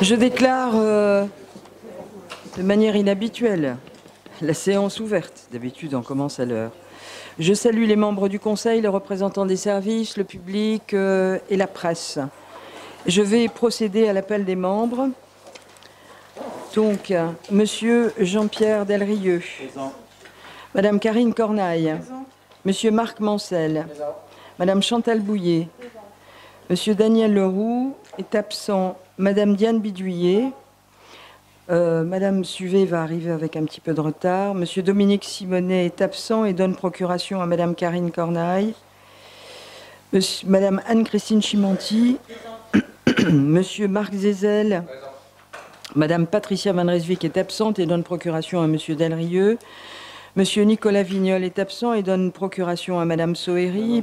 Je déclare euh, de manière inhabituelle la séance ouverte. D'habitude, on commence à l'heure. Je salue les membres du Conseil, les représentants des services, le public euh, et la presse. Je vais procéder à l'appel des membres. Donc, euh, Monsieur Jean-Pierre Delrieux, Madame Karine Cornaille, Monsieur Marc Mancel, Madame Chantal Bouillet, Monsieur Daniel Leroux est absent, Madame Diane Bidouillet, euh, Madame Suvet va arriver avec un petit peu de retard, Monsieur Dominique Simonet est absent et donne procuration à Madame Karine Cornaille, Madame Anne-Christine Chimanti, Monsieur Marc Zézel, Madame Patricia Van Reswijk est absente et donne procuration à Monsieur Delrieux. Monsieur Nicolas Vignol est absent et donne procuration à Madame Soeri.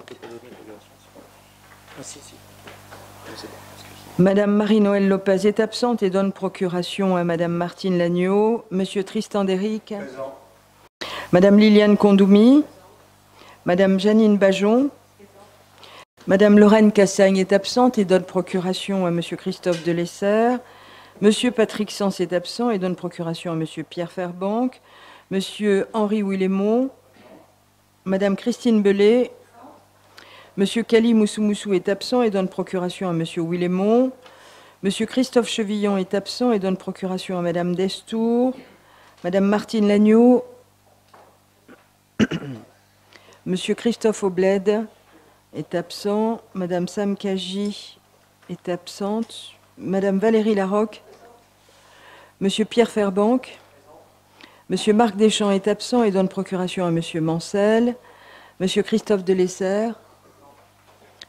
Madame Marie-Noël Lopez est absente et donne procuration à Madame Martine Lagneau. Monsieur Tristan Deric. Madame Liliane Condoumi. Madame Janine Bajon. Madame Lorraine Cassagne est absente et donne procuration à Monsieur Christophe Delessert. Monsieur Patrick Sens est absent et donne procuration à Monsieur Pierre Fairbank. Monsieur Henri Willemont. Madame Christine Belay. Monsieur Kali Moussou est absent et donne procuration à Monsieur Willemont. Monsieur Christophe Chevillon est absent et donne procuration à Madame Destour. Madame Martine Lagneau. Monsieur Christophe Obled est absent. Madame Sam Kaji est absente. Madame Valérie Larocque. Monsieur Pierre Fairbank. Monsieur Marc Deschamps est absent et donne procuration à Monsieur Mancel. Monsieur Christophe Delessert.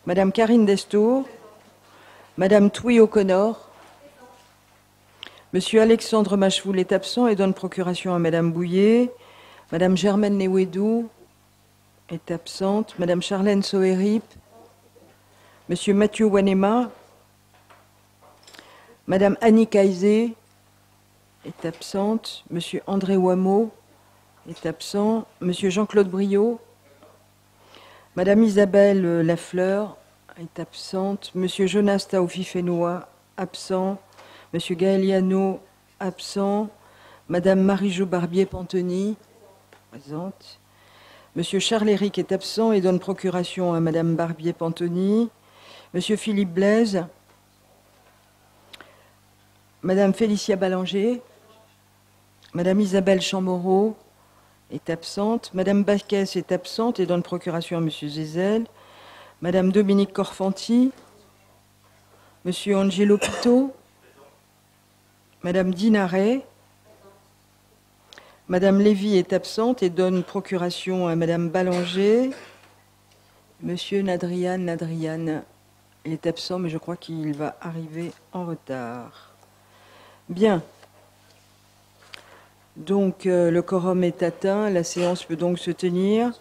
Madame Karine Destour. Madame Touy O'Connor. Monsieur Alexandre Machevoul est absent et donne procuration à Madame Bouillet. Madame Germaine Newedou est absente. Madame Charlène Soerip. Monsieur Mathieu Wanema. Madame Annie Kaizé est absente. Monsieur André Wameau est absent. Monsieur Jean-Claude Briot. Madame Isabelle euh, Lafleur est absente. Monsieur Jonas Taoufifenois, absent. Monsieur Gaëliano, absent. Madame Marie-Jo Barbier-Pantoni, présente. Monsieur Charles-Éric est absent et donne procuration à Madame Barbier-Pantoni. Monsieur Philippe Blaise. Madame Félicia Ballanger. Madame Isabelle Chamorro est absente. Madame Baquès est absente et donne procuration à Monsieur Zézel. Madame Dominique Corfanti. Monsieur Angelo Pito. Madame Dinaret. Madame Lévy est absente et donne procuration à Madame Ballanger. Monsieur Nadrian Nadrian est absent, mais je crois qu'il va arriver en retard. Bien. Donc, euh, le quorum est atteint. La séance peut donc se tenir.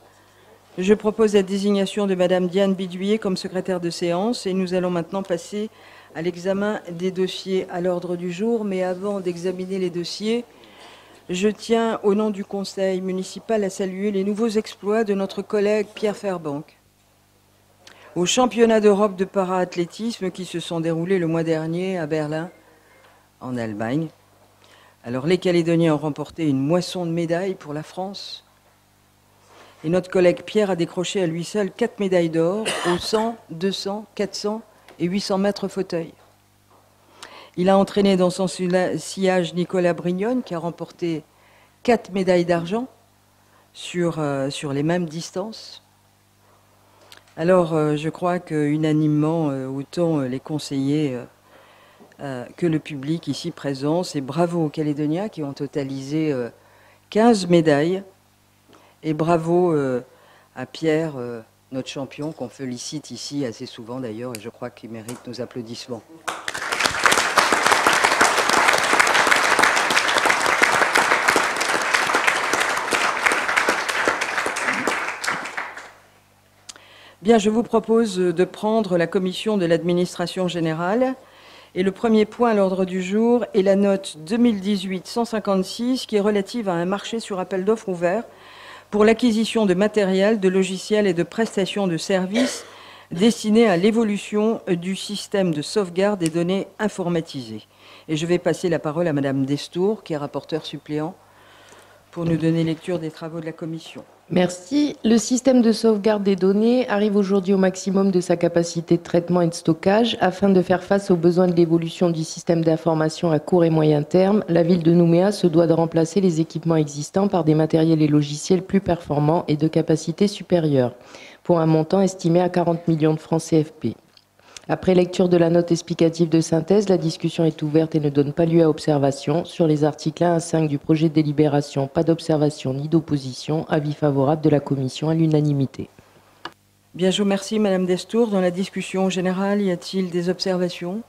Je propose la désignation de Madame Diane Bidouillet comme secrétaire de séance et nous allons maintenant passer à l'examen des dossiers à l'ordre du jour. Mais avant d'examiner les dossiers, je tiens, au nom du Conseil municipal, à saluer les nouveaux exploits de notre collègue Pierre Fairbank. Aux championnats d'Europe de para-athlétisme qui se sont déroulés le mois dernier à Berlin, en Allemagne. Alors, les Calédoniens ont remporté une moisson de médailles pour la France. Et notre collègue Pierre a décroché à lui seul quatre médailles d'or aux 100, 200, 400 et 800 mètres fauteuil. Il a entraîné dans son silla- sillage Nicolas Brignone, qui a remporté quatre médailles d'argent sur, euh, les mêmes distances. Alors, euh, je crois qu'unanimement, autant euh, les conseillers euh, euh, que le public ici présent, c'est bravo aux Calédoniens qui ont totalisé euh, 15 médailles. Et bravo euh, à Pierre, euh, notre champion, qu'on félicite ici assez souvent d'ailleurs, et je crois qu'il mérite nos applaudissements. Bien, je vous propose de prendre la commission de l'administration générale. Et le premier point à l'ordre du jour est la note 2018-156 qui est relative à un marché sur appel d'offres ouvert pour l'acquisition de matériel, de logiciels et de prestations de services destinée à l'évolution du système de sauvegarde des données informatisées. Et je vais passer la parole à Madame Destour, qui est rapporteur suppléant, pour nous donner lecture des travaux de la Commission. Merci. Le système de sauvegarde des données arrive aujourd'hui au maximum de sa capacité de traitement et de stockage. Afin de faire face aux besoins de l'évolution du système d'information à court et moyen terme, la ville de Nouméa se doit de remplacer les équipements existants par des matériels et logiciels plus performants et de capacité supérieure, pour un montant estimé à 40 millions de francs CFP. Après lecture de la note explicative de synthèse, la discussion est ouverte et ne donne pas lieu à observation. Sur les articles 1 à 5 du projet de délibération, pas d'observation ni d'opposition. Avis favorable de la Commission à l'unanimité. Bien, je vous remercie, Madame Destour. Dans la discussion générale, y a-t-il des observations?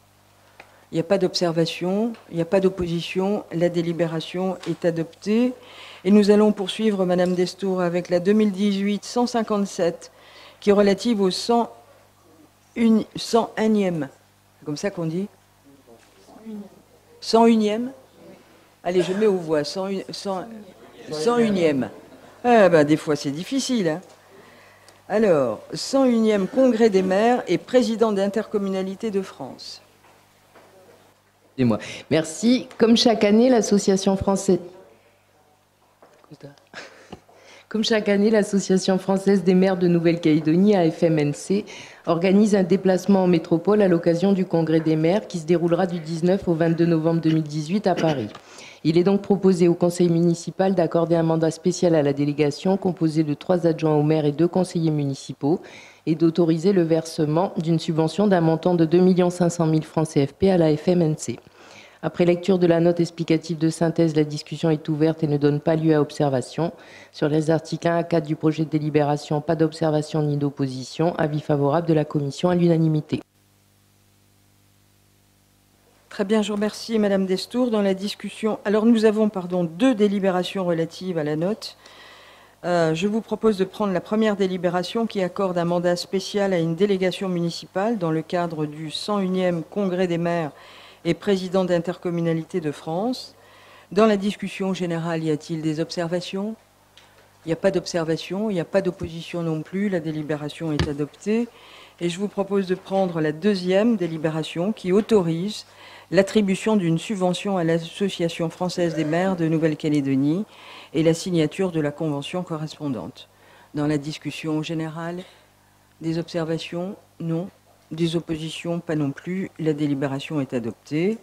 Il n'y a pas d'observation, il n'y a pas d'opposition. La délibération est adoptée. Et nous allons poursuivre, Madame Destour, avec la 2018-157, qui est relative au 100 une, 101e. C'est comme ça qu'on dit 101e Allez, je mets aux voix. 101, 101e. Ah, ben, des fois, c'est difficile. Hein. Alors, 101e Congrès des maires et président d'intercommunalité de France. Moi. Merci. Comme chaque année, l'association française. Comme chaque année, l'Association française des maires de Nouvelle-Calédonie, AFMNC, organise un déplacement en métropole à l'occasion du Congrès des maires qui se déroulera du 19 au 22 novembre 2018 à Paris. Il est donc proposé au conseil municipal d'accorder un mandat spécial à la délégation composée de trois adjoints au maire et deux conseillers municipaux et d'autoriser le versement d'une subvention d'un montant de 2 500 000 francs CFP à la FMNC. Après lecture de la note explicative de synthèse, la discussion est ouverte et ne donne pas lieu à observation. Sur les articles 1 à 4 du projet de délibération, pas d'observation ni d'opposition. Avis favorable de la Commission à l'unanimité. Très bien, je vous remercie Madame Destour. Dans la discussion, alors nous avons pardon, deux délibérations relatives à la note. Euh, je vous propose de prendre la première délibération qui accorde un mandat spécial à une délégation municipale dans le cadre du 101e Congrès des maires et président d'intercommunalité de France. Dans la discussion générale, y a-t-il des observations? Il n'y a pas d'observation, il n'y a pas d'opposition non plus. La délibération est adoptée. Et je vous propose de prendre la deuxième délibération qui autorise l'attribution d'une subvention à l'Association française des maires de Nouvelle-Calédonie et la signature de la convention correspondante. Dans la discussion générale, des observations? Non. Des oppositions, pas non plus. La délibération est adoptée.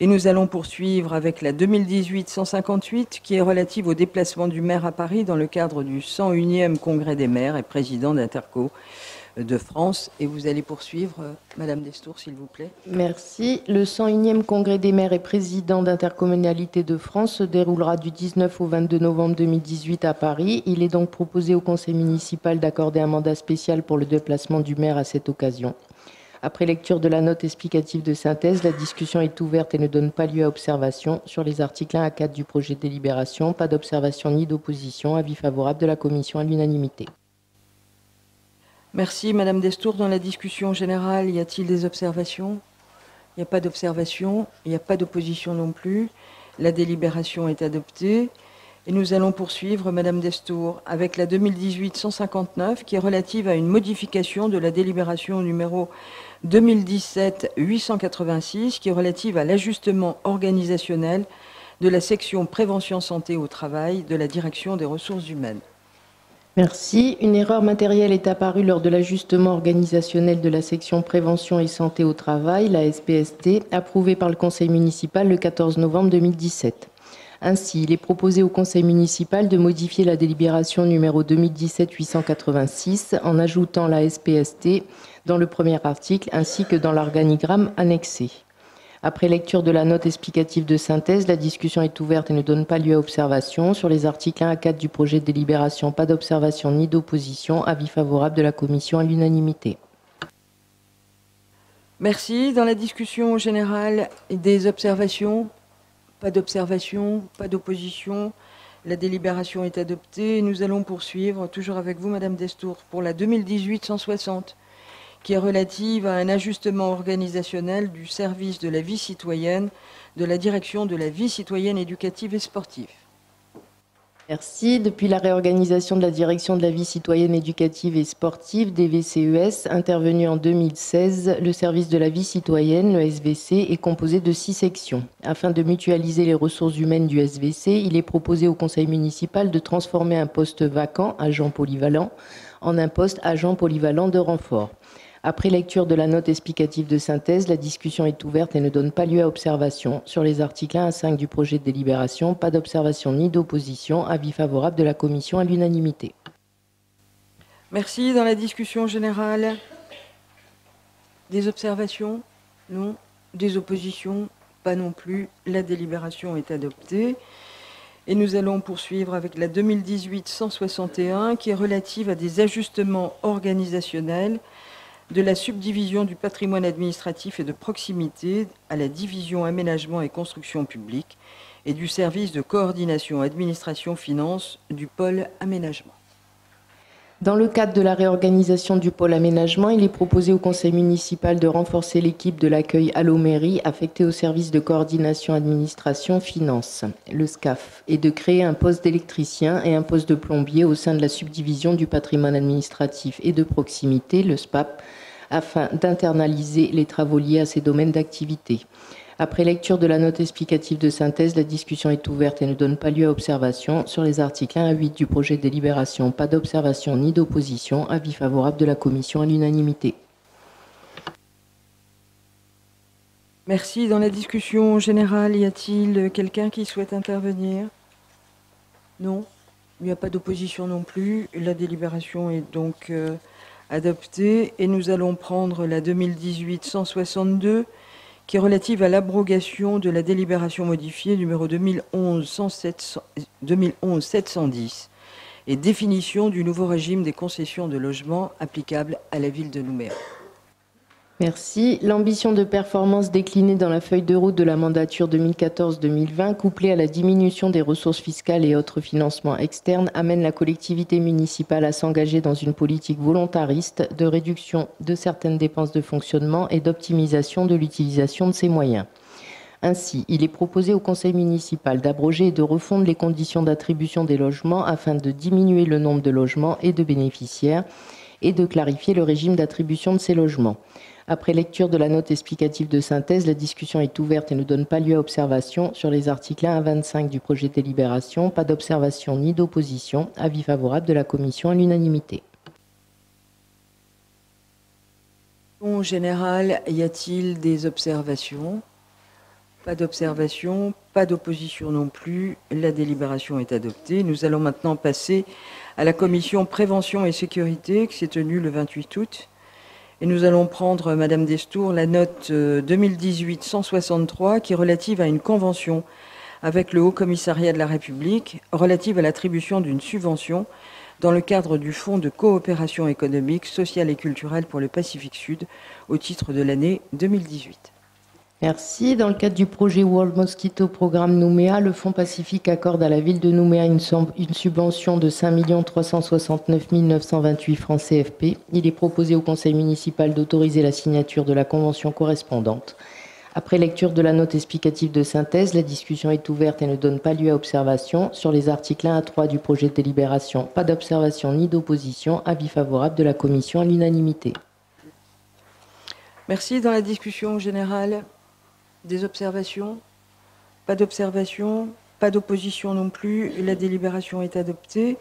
Et nous allons poursuivre avec la 2018-158 qui est relative au déplacement du maire à Paris dans le cadre du 101e congrès des maires et président d'Interco de France. Et vous allez poursuivre, euh, Madame Destour, s'il vous plaît. Merci. Le 101e congrès des maires et président d'intercommunalité de France se déroulera du 19 au 22 novembre 2018 à Paris. Il est donc proposé au conseil municipal d'accorder un mandat spécial pour le déplacement du maire à cette occasion. Après lecture de la note explicative de synthèse, la discussion est ouverte et ne donne pas lieu à observation. Sur les articles 1 à 4 du projet de délibération, pas d'observation ni d'opposition. Avis favorable de la Commission à l'unanimité. Merci, Madame Destour. Dans la discussion générale, y a-t-il des observations? Il n'y a pas d'observation, il n'y a pas d'opposition non plus. La délibération est adoptée. Et nous allons poursuivre, Madame Destour, avec la 2018-159, qui est relative à une modification de la délibération numéro 2017-886, qui est relative à l'ajustement organisationnel de la section prévention santé au travail de la direction des ressources humaines. Merci. Une erreur matérielle est apparue lors de l'ajustement organisationnel de la section prévention et santé au travail, la SPST, approuvée par le Conseil municipal le 14 novembre 2017. Ainsi, il est proposé au Conseil municipal de modifier la délibération numéro 2017-886 en ajoutant la SPST dans le premier article ainsi que dans l'organigramme annexé. Après lecture de la note explicative de synthèse, la discussion est ouverte et ne donne pas lieu à observation. Sur les articles 1 à 4 du projet de délibération, pas d'observation ni d'opposition. Avis favorable de la Commission à l'unanimité. Merci. Dans la discussion générale, des observations Pas d'observation, pas d'opposition. La délibération est adoptée. Nous allons poursuivre, toujours avec vous, Madame Destour, pour la 2018-160 qui est relative à un ajustement organisationnel du service de la vie citoyenne de la direction de la vie citoyenne éducative et sportive. Merci. Depuis la réorganisation de la direction de la vie citoyenne éducative et sportive des VCES, intervenue en 2016, le service de la vie citoyenne, le SVC, est composé de six sections. Afin de mutualiser les ressources humaines du SVC, il est proposé au conseil municipal de transformer un poste vacant, agent polyvalent, en un poste agent polyvalent de renfort. Après lecture de la note explicative de synthèse, la discussion est ouverte et ne donne pas lieu à observation. Sur les articles 1 à 5 du projet de délibération, pas d'observation ni d'opposition. Avis favorable de la commission à l'unanimité. Merci. Dans la discussion générale, des observations? Non. Des oppositions? Pas non plus. La délibération est adoptée. Et nous allons poursuivre avec la 2018-161 qui est relative à des ajustements organisationnels de la subdivision du patrimoine administratif et de proximité à la division aménagement et construction publique et du service de coordination administration-finance du pôle aménagement. Dans le cadre de la réorganisation du pôle aménagement, il est proposé au conseil municipal de renforcer l'équipe de l'accueil à mairie affectée au service de coordination administration finance, le SCAF, et de créer un poste d'électricien et un poste de plombier au sein de la subdivision du patrimoine administratif et de proximité, le SPAP, afin d'internaliser les travaux liés à ces domaines d'activité. Après lecture de la note explicative de synthèse, la discussion est ouverte et ne donne pas lieu à observation. Sur les articles 1 à 8 du projet de délibération, pas d'observation ni d'opposition. Avis favorable de la Commission à l'unanimité. Merci. Dans la discussion générale, y a-t-il quelqu'un qui souhaite intervenir? Non Il n'y a pas d'opposition non plus. La délibération est donc euh, adoptée et nous allons prendre la 2018-162 qui est relative à l'abrogation de la délibération modifiée numéro 2011-710 et définition du nouveau régime des concessions de logement applicable à la ville de Nouméa. Merci. L'ambition de performance déclinée dans la feuille de route de la mandature 2014-2020, couplée à la diminution des ressources fiscales et autres financements externes, amène la collectivité municipale à s'engager dans une politique volontariste de réduction de certaines dépenses de fonctionnement et d'optimisation de l'utilisation de ses moyens. Ainsi, il est proposé au conseil municipal d'abroger et de refondre les conditions d'attribution des logements afin de diminuer le nombre de logements et de bénéficiaires et de clarifier le régime d'attribution de ces logements. Après lecture de la note explicative de synthèse, la discussion est ouverte et ne donne pas lieu à observation sur les articles 1 à 25 du projet de délibération. Pas d'observation ni d'opposition. Avis favorable de la commission à l'unanimité. En général, y a-t-il des observations? Pas d'observation, pas d'opposition non plus. La délibération est adoptée. Nous allons maintenant passer à la commission prévention et sécurité qui s'est tenue le 28 août. Et nous allons prendre, Madame Destour, la note 2018-163 euh, qui est relative à une convention avec le Haut Commissariat de la République relative à l'attribution d'une subvention dans le cadre du Fonds de coopération économique, sociale et culturelle pour le Pacifique Sud au titre de l'année 2018. Merci. Dans le cadre du projet World Mosquito Programme Nouméa, le Fonds Pacifique accorde à la ville de Nouméa une, subvention de 5 369 928 francs CFP. Il est proposé au conseil municipal d'autoriser la signature de la convention correspondante. Après lecture de la note explicative de synthèse, la discussion est ouverte et ne donne pas lieu à observation. Sur les articles 1 à 3 du projet de délibération, pas d'observation ni d'opposition. Avis favorable de la commission à l'unanimité. Merci. Dans la discussion générale, des observations Pas d'observations Pas d'opposition non plus. La délibération est adoptée.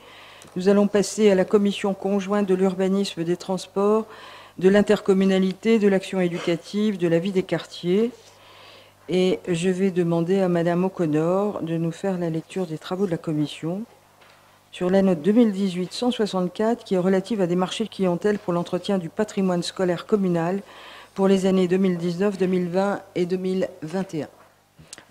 Nous allons passer à la commission conjointe de l'urbanisme, des transports, de l'intercommunalité, de l'action éducative, de la vie des quartiers. Et je vais demander à Madame O'Connor de nous faire la lecture des travaux de la commission sur la note 2018-164 qui est relative à des marchés de clientèle pour l'entretien du patrimoine scolaire communal pour les années 2019, 2020 et 2021.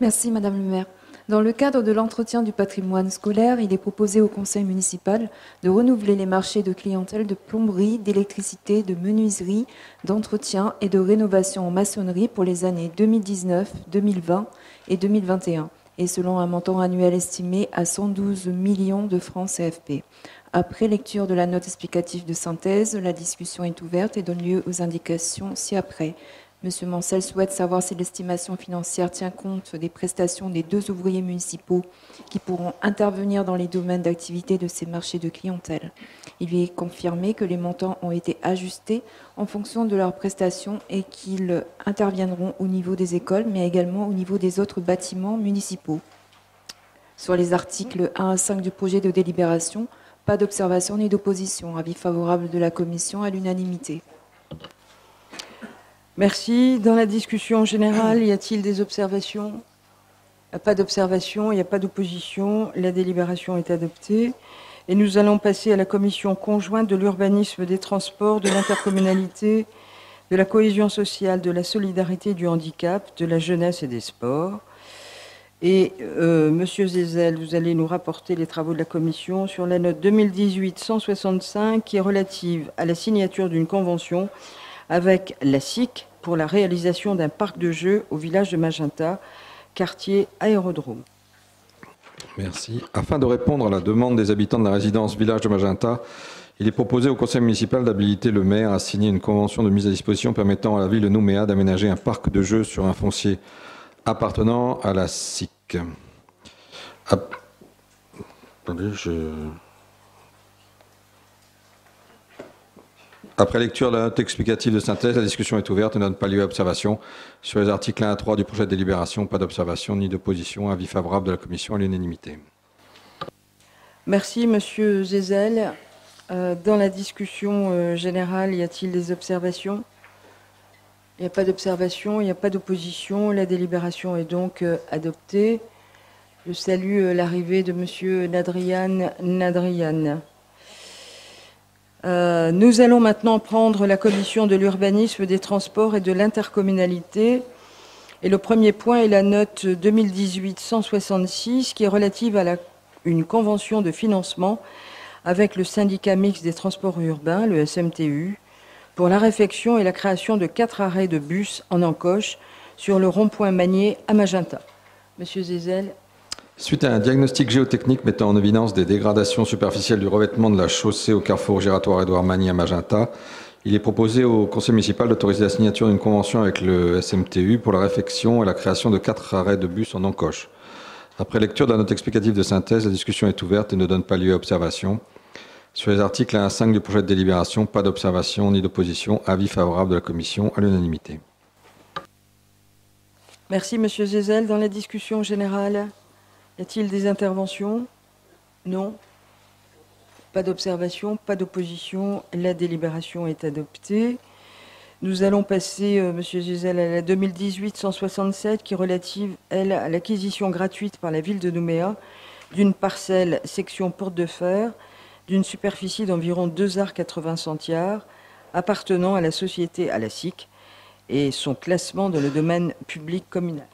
Merci Madame le maire. Dans le cadre de l'entretien du patrimoine scolaire, il est proposé au conseil municipal de renouveler les marchés de clientèle de plomberie, d'électricité, de menuiserie, d'entretien et de rénovation en maçonnerie pour les années 2019, 2020 et 2021, et selon un montant annuel estimé à 112 millions de francs CFP. Après lecture de la note explicative de synthèse, la discussion est ouverte et donne lieu aux indications ci-après. Monsieur Mancel souhaite savoir si l'estimation financière tient compte des prestations des deux ouvriers municipaux qui pourront intervenir dans les domaines d'activité de ces marchés de clientèle. Il lui est confirmé que les montants ont été ajustés en fonction de leurs prestations et qu'ils interviendront au niveau des écoles, mais également au niveau des autres bâtiments municipaux. Sur les articles 1 à 5 du projet de délibération, pas d'observation ni d'opposition. Avis favorable de la Commission à l'unanimité. Merci. Dans la discussion générale, y a-t-il des observations? Pas d'observation, il n'y a pas d'opposition. La délibération est adoptée. Et nous allons passer à la commission conjointe de l'urbanisme, des transports, de l'intercommunalité, de la cohésion sociale, de la solidarité du handicap, de la jeunesse et des sports. Et euh, Monsieur Zézel, vous allez nous rapporter les travaux de la commission sur la note 2018-165 qui est relative à la signature d'une convention avec la SIC pour la réalisation d'un parc de jeux au village de Magenta, quartier aérodrome. Merci. Afin de répondre à la demande des habitants de la résidence village de Magenta, il est proposé au conseil municipal d'habiliter le maire à signer une convention de mise à disposition permettant à la ville de Nouméa d'aménager un parc de jeux sur un foncier appartenant à la SIC. Attendez, je... Après lecture de la note explicative de synthèse, la discussion est ouverte et ne donne pas lieu à observation. Sur les articles 1 à 3 du projet de délibération, pas d'observation ni d'opposition. Avis favorable de la commission à l'unanimité. Merci, Monsieur Zézel. Euh, dans la discussion euh, générale, y a-t-il des observations? Il n'y a pas d'observation, il n'y a pas d'opposition. La délibération est donc euh, adoptée. Je salue l'arrivée de Monsieur Nadrian Nadrian. Euh, nous allons maintenant prendre la commission de l'urbanisme, des transports et de l'intercommunalité. Et le premier point est la note 2018-166 qui est relative à une convention de financement avec le syndicat mixte des transports urbains, le SMTU, pour la réfection et la création de quatre arrêts de bus en encoche sur le rond-point Magné à Magenta. Monsieur Zézel, Suite à un diagnostic géotechnique mettant en évidence des dégradations superficielles du revêtement de la chaussée au carrefour giratoire Édouard Magny à Magenta, il est proposé au conseil municipal d'autoriser la signature d'une convention avec le SMTU pour la réfection et la création de quatre arrêts de bus en encoche. Après lecture de la note explicative de synthèse, la discussion est ouverte et ne donne pas lieu à observation. Sur les articles 1 à 5 du projet de délibération, pas d'observation ni d'opposition. Avis favorable de la commission à l'unanimité. Merci, Monsieur Zézel. Dans la discussion générale, y a-t-il des interventions? Non. Pas d'observation, pas d'opposition. La délibération est adoptée. Nous allons passer. Euh, Monsieur Gisèle, à la 2018-167 qui est relative, elle, à l'acquisition gratuite par la ville de Nouméa d'une parcelle section porte de fer d'une superficie d'environ 2 arts 80 centiards appartenant à la société à et son classement dans le domaine public communal.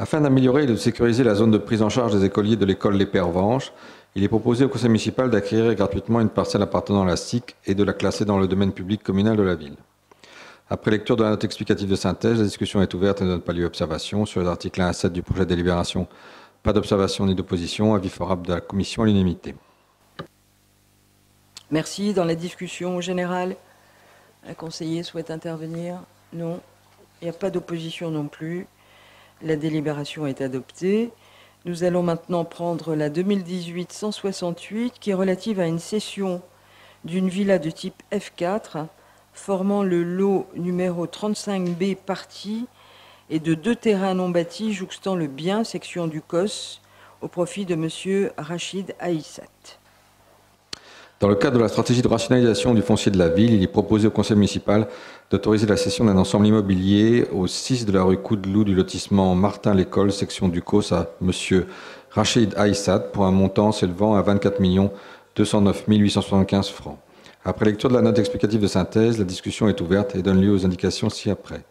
Afin d'améliorer et de sécuriser la zone de prise en charge des écoliers de l'école Les Pervenches, il est proposé au conseil municipal d'acquérir gratuitement une parcelle appartenant à la SIC et de la classer dans le domaine public communal de la ville. Après lecture de la note explicative de synthèse, la discussion est ouverte et ne donne pas lieu à observation. Sur les articles 1 à 7 du projet de délibération, pas d'observation ni d'opposition. Avis favorable de la commission à l'unanimité. Merci. Dans la discussion générale, un conseiller souhaite intervenir? Non. Il n'y a pas d'opposition non plus. La délibération est adoptée. Nous allons maintenant prendre la 2018-168 qui est relative à une cession d'une villa de type F4 formant le lot numéro 35B partie et de deux terrains non bâtis jouxtant le bien section du COS au profit de M. Rachid Aïssat. Dans le cadre de la stratégie de rationalisation du foncier de la ville, il est proposé au conseil municipal d'autoriser la cession d'un ensemble immobilier au 6 de la rue Coudeloup du lotissement Martin-l'École, section du COS, à M. Rachid Aïssad pour un montant s'élevant à 24 209 875 francs. Après lecture de la note explicative de synthèse, la discussion est ouverte et donne lieu aux indications ci-après.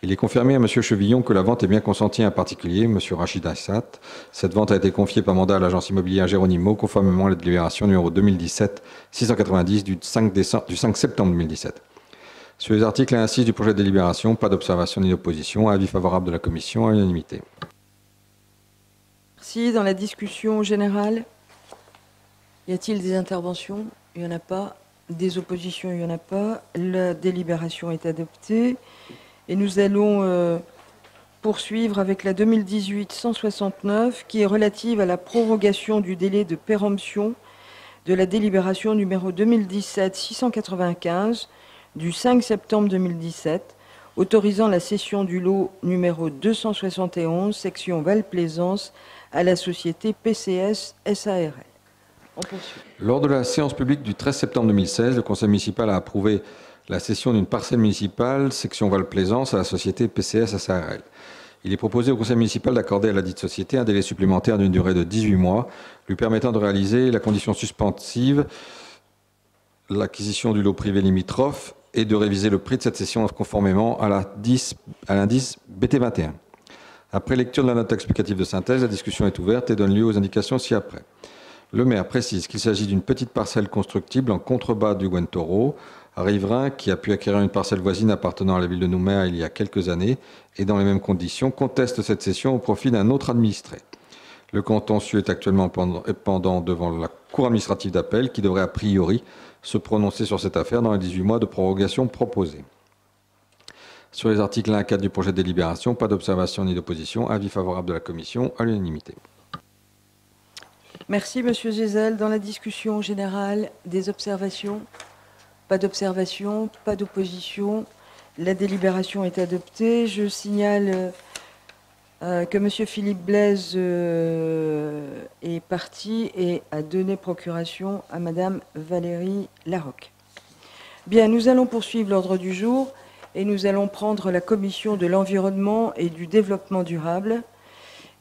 Il est confirmé à M. Chevillon que la vente est bien consentie à un particulier, M. Rachid Assat. Cette vente a été confiée par mandat à l'agence immobilière Géronimo, conformément à la délibération numéro 2017-690 du 5, du 5 septembre 2017. Sur les articles 1 à 6 du projet de délibération, pas d'observation ni d'opposition. Avis favorable de la commission à l'unanimité. Merci. Dans la discussion générale, y a-t-il des interventions? Il n'y en a pas. Des oppositions, il n'y en a pas. La délibération est adoptée. Et nous allons euh, poursuivre avec la 2018-169 qui est relative à la prorogation du délai de péremption de la délibération numéro 2017-695 du 5 septembre 2017 autorisant la cession du lot numéro 271 section Val-Plaisance à la société PCS SARL. Lors de la séance publique du 13 septembre 2016, le conseil municipal a approuvé la cession d'une parcelle municipale, section Val-Plaisance, à la société PCS SARL. Il est proposé au conseil municipal d'accorder à la dite société un délai supplémentaire d'une durée de 18 mois, lui permettant de réaliser la condition suspensive, l'acquisition du lot privé limitrophe et de réviser le prix de cette cession conformément à l'indice BT21. Après lecture de la note explicative de synthèse, la discussion est ouverte et donne lieu aux indications ci-après. Le maire précise qu'il s'agit d'une petite parcelle constructible en contrebas du Guentoro, Riverain, qui a pu acquérir une parcelle voisine appartenant à la ville de Nouméa il y a quelques années, et dans les mêmes conditions, conteste cette cession au profit d'un autre administré. Le contentieux est actuellement pendant devant la Cour administrative d'appel, qui devrait a priori se prononcer sur cette affaire dans les 18 mois de prorogation proposés. Sur les articles 1 à 4 du projet de délibération, pas d'observation ni d'opposition. Avis favorable de la commission à l'unanimité. Merci, Monsieur Gézel. Dans la discussion générale, des observations Pas d'observation, pas d'opposition. La délibération est adoptée. Je signale euh, que M. Philippe Blaise euh, est parti et a donné procuration à Mme Valérie Larocque. Bien, nous allons poursuivre l'ordre du jour et nous allons prendre la commission de l'environnement et du développement durable.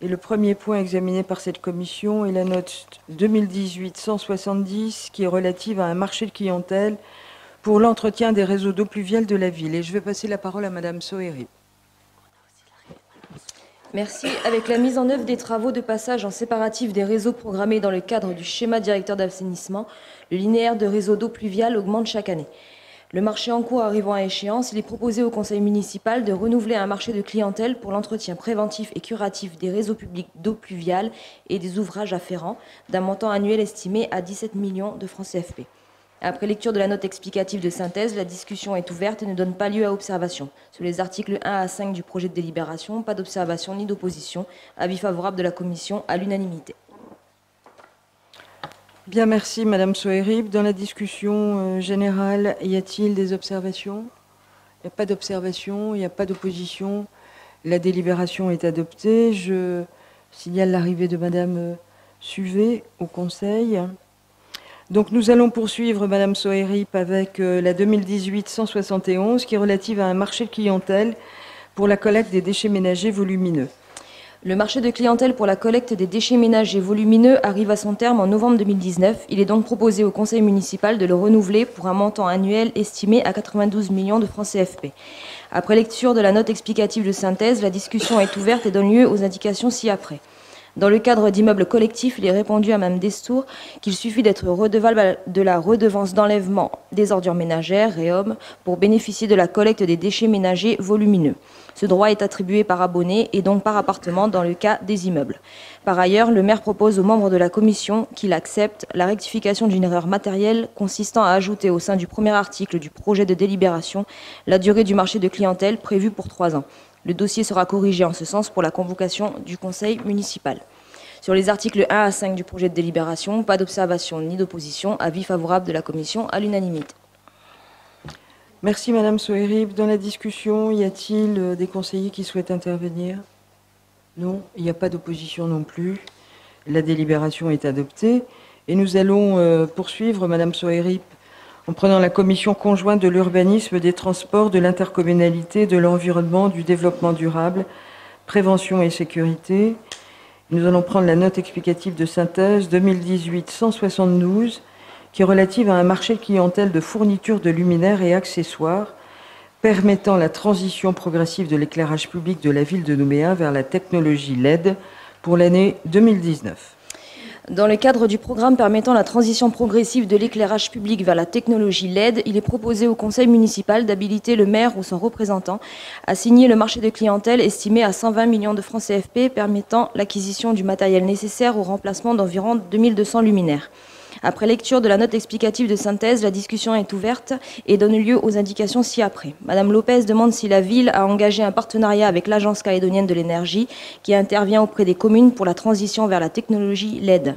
Et le premier point examiné par cette commission est la note 2018-170 qui est relative à un marché de clientèle pour l'entretien des réseaux d'eau pluviale de la ville. Et je vais passer la parole à Mme Soheri. Merci. Avec la mise en œuvre des travaux de passage en séparatif des réseaux programmés dans le cadre du schéma directeur d'assainissement, le linéaire de réseau d'eau pluviale augmente chaque année. Le marché en cours arrivant à échéance, il est proposé au conseil municipal de renouveler un marché de clientèle pour l'entretien préventif et curatif des réseaux publics d'eau pluviale et des ouvrages afférents d'un montant annuel estimé à 17 millions de francs CFP. Après lecture de la note explicative de synthèse, la discussion est ouverte et ne donne pas lieu à observation. Sur les articles 1 à 5 du projet de délibération, pas d'observation ni d'opposition. Avis favorable de la commission à l'unanimité. Bien, merci Madame Soerib. Dans la discussion euh, générale, y a-t-il des observations? Il n'y a pas d'observation, il n'y a pas d'opposition. La délibération est adoptée. Je signale l'arrivée de Madame euh, Suvet au Conseil. Donc nous allons poursuivre, Madame Soerip, avec euh, la 2018-171, qui est relative à un marché de clientèle pour la collecte des déchets ménagers volumineux. Le marché de clientèle pour la collecte des déchets ménagers volumineux arrive à son terme en novembre 2019. Il est donc proposé au conseil municipal de le renouveler pour un montant annuel estimé à 92 millions de francs CFP. Après lecture de la note explicative de synthèse, la discussion est ouverte et donne lieu aux indications ci-après. Dans le cadre d'immeubles collectifs, il est répondu à Mme Destour qu'il suffit d'être redevable de la redevance d'enlèvement des ordures ménagères, REOM, pour bénéficier de la collecte des déchets ménagers volumineux. Ce droit est attribué par abonné et donc par appartement dans le cas des immeubles. Par ailleurs, le maire propose aux membres de la commission qu'il accepte la rectification d'une erreur matérielle consistant à ajouter au sein du premier article du projet de délibération la durée du marché de clientèle prévue pour trois ans. Le dossier sera corrigé en ce sens pour la convocation du conseil municipal. Sur les articles 1 à 5 du projet de délibération, pas d'observation ni d'opposition. Avis favorable de la commission à l'unanimité. Merci Madame Soerib. Dans la discussion, y a-t-il euh, des conseillers qui souhaitent intervenir? Non, il n'y a pas d'opposition non plus. La délibération est adoptée. Et nous allons euh, poursuivre, Madame Soerib, en prenant la commission conjointe de l'urbanisme, des transports, de l'intercommunalité, de l'environnement, du développement durable, prévention et sécurité. Nous allons prendre la note explicative de synthèse 2018-172 qui est relative à un marché clientèle de fournitures de luminaires et accessoires permettant la transition progressive de l'éclairage public de la ville de Nouméa vers la technologie LED pour l'année 2019. Dans le cadre du programme permettant la transition progressive de l'éclairage public vers la technologie LED, il est proposé au conseil municipal d'habiliter le maire ou son représentant à signer le marché de clientèle estimé à 120 millions de francs CFP permettant l'acquisition du matériel nécessaire au remplacement d'environ 2200 luminaires. Après lecture de la note explicative de synthèse, la discussion est ouverte et donne lieu aux indications ci-après. Madame Lopez demande si la ville a engagé un partenariat avec l'Agence calédonienne de l'énergie qui intervient auprès des communes pour la transition vers la technologie LED.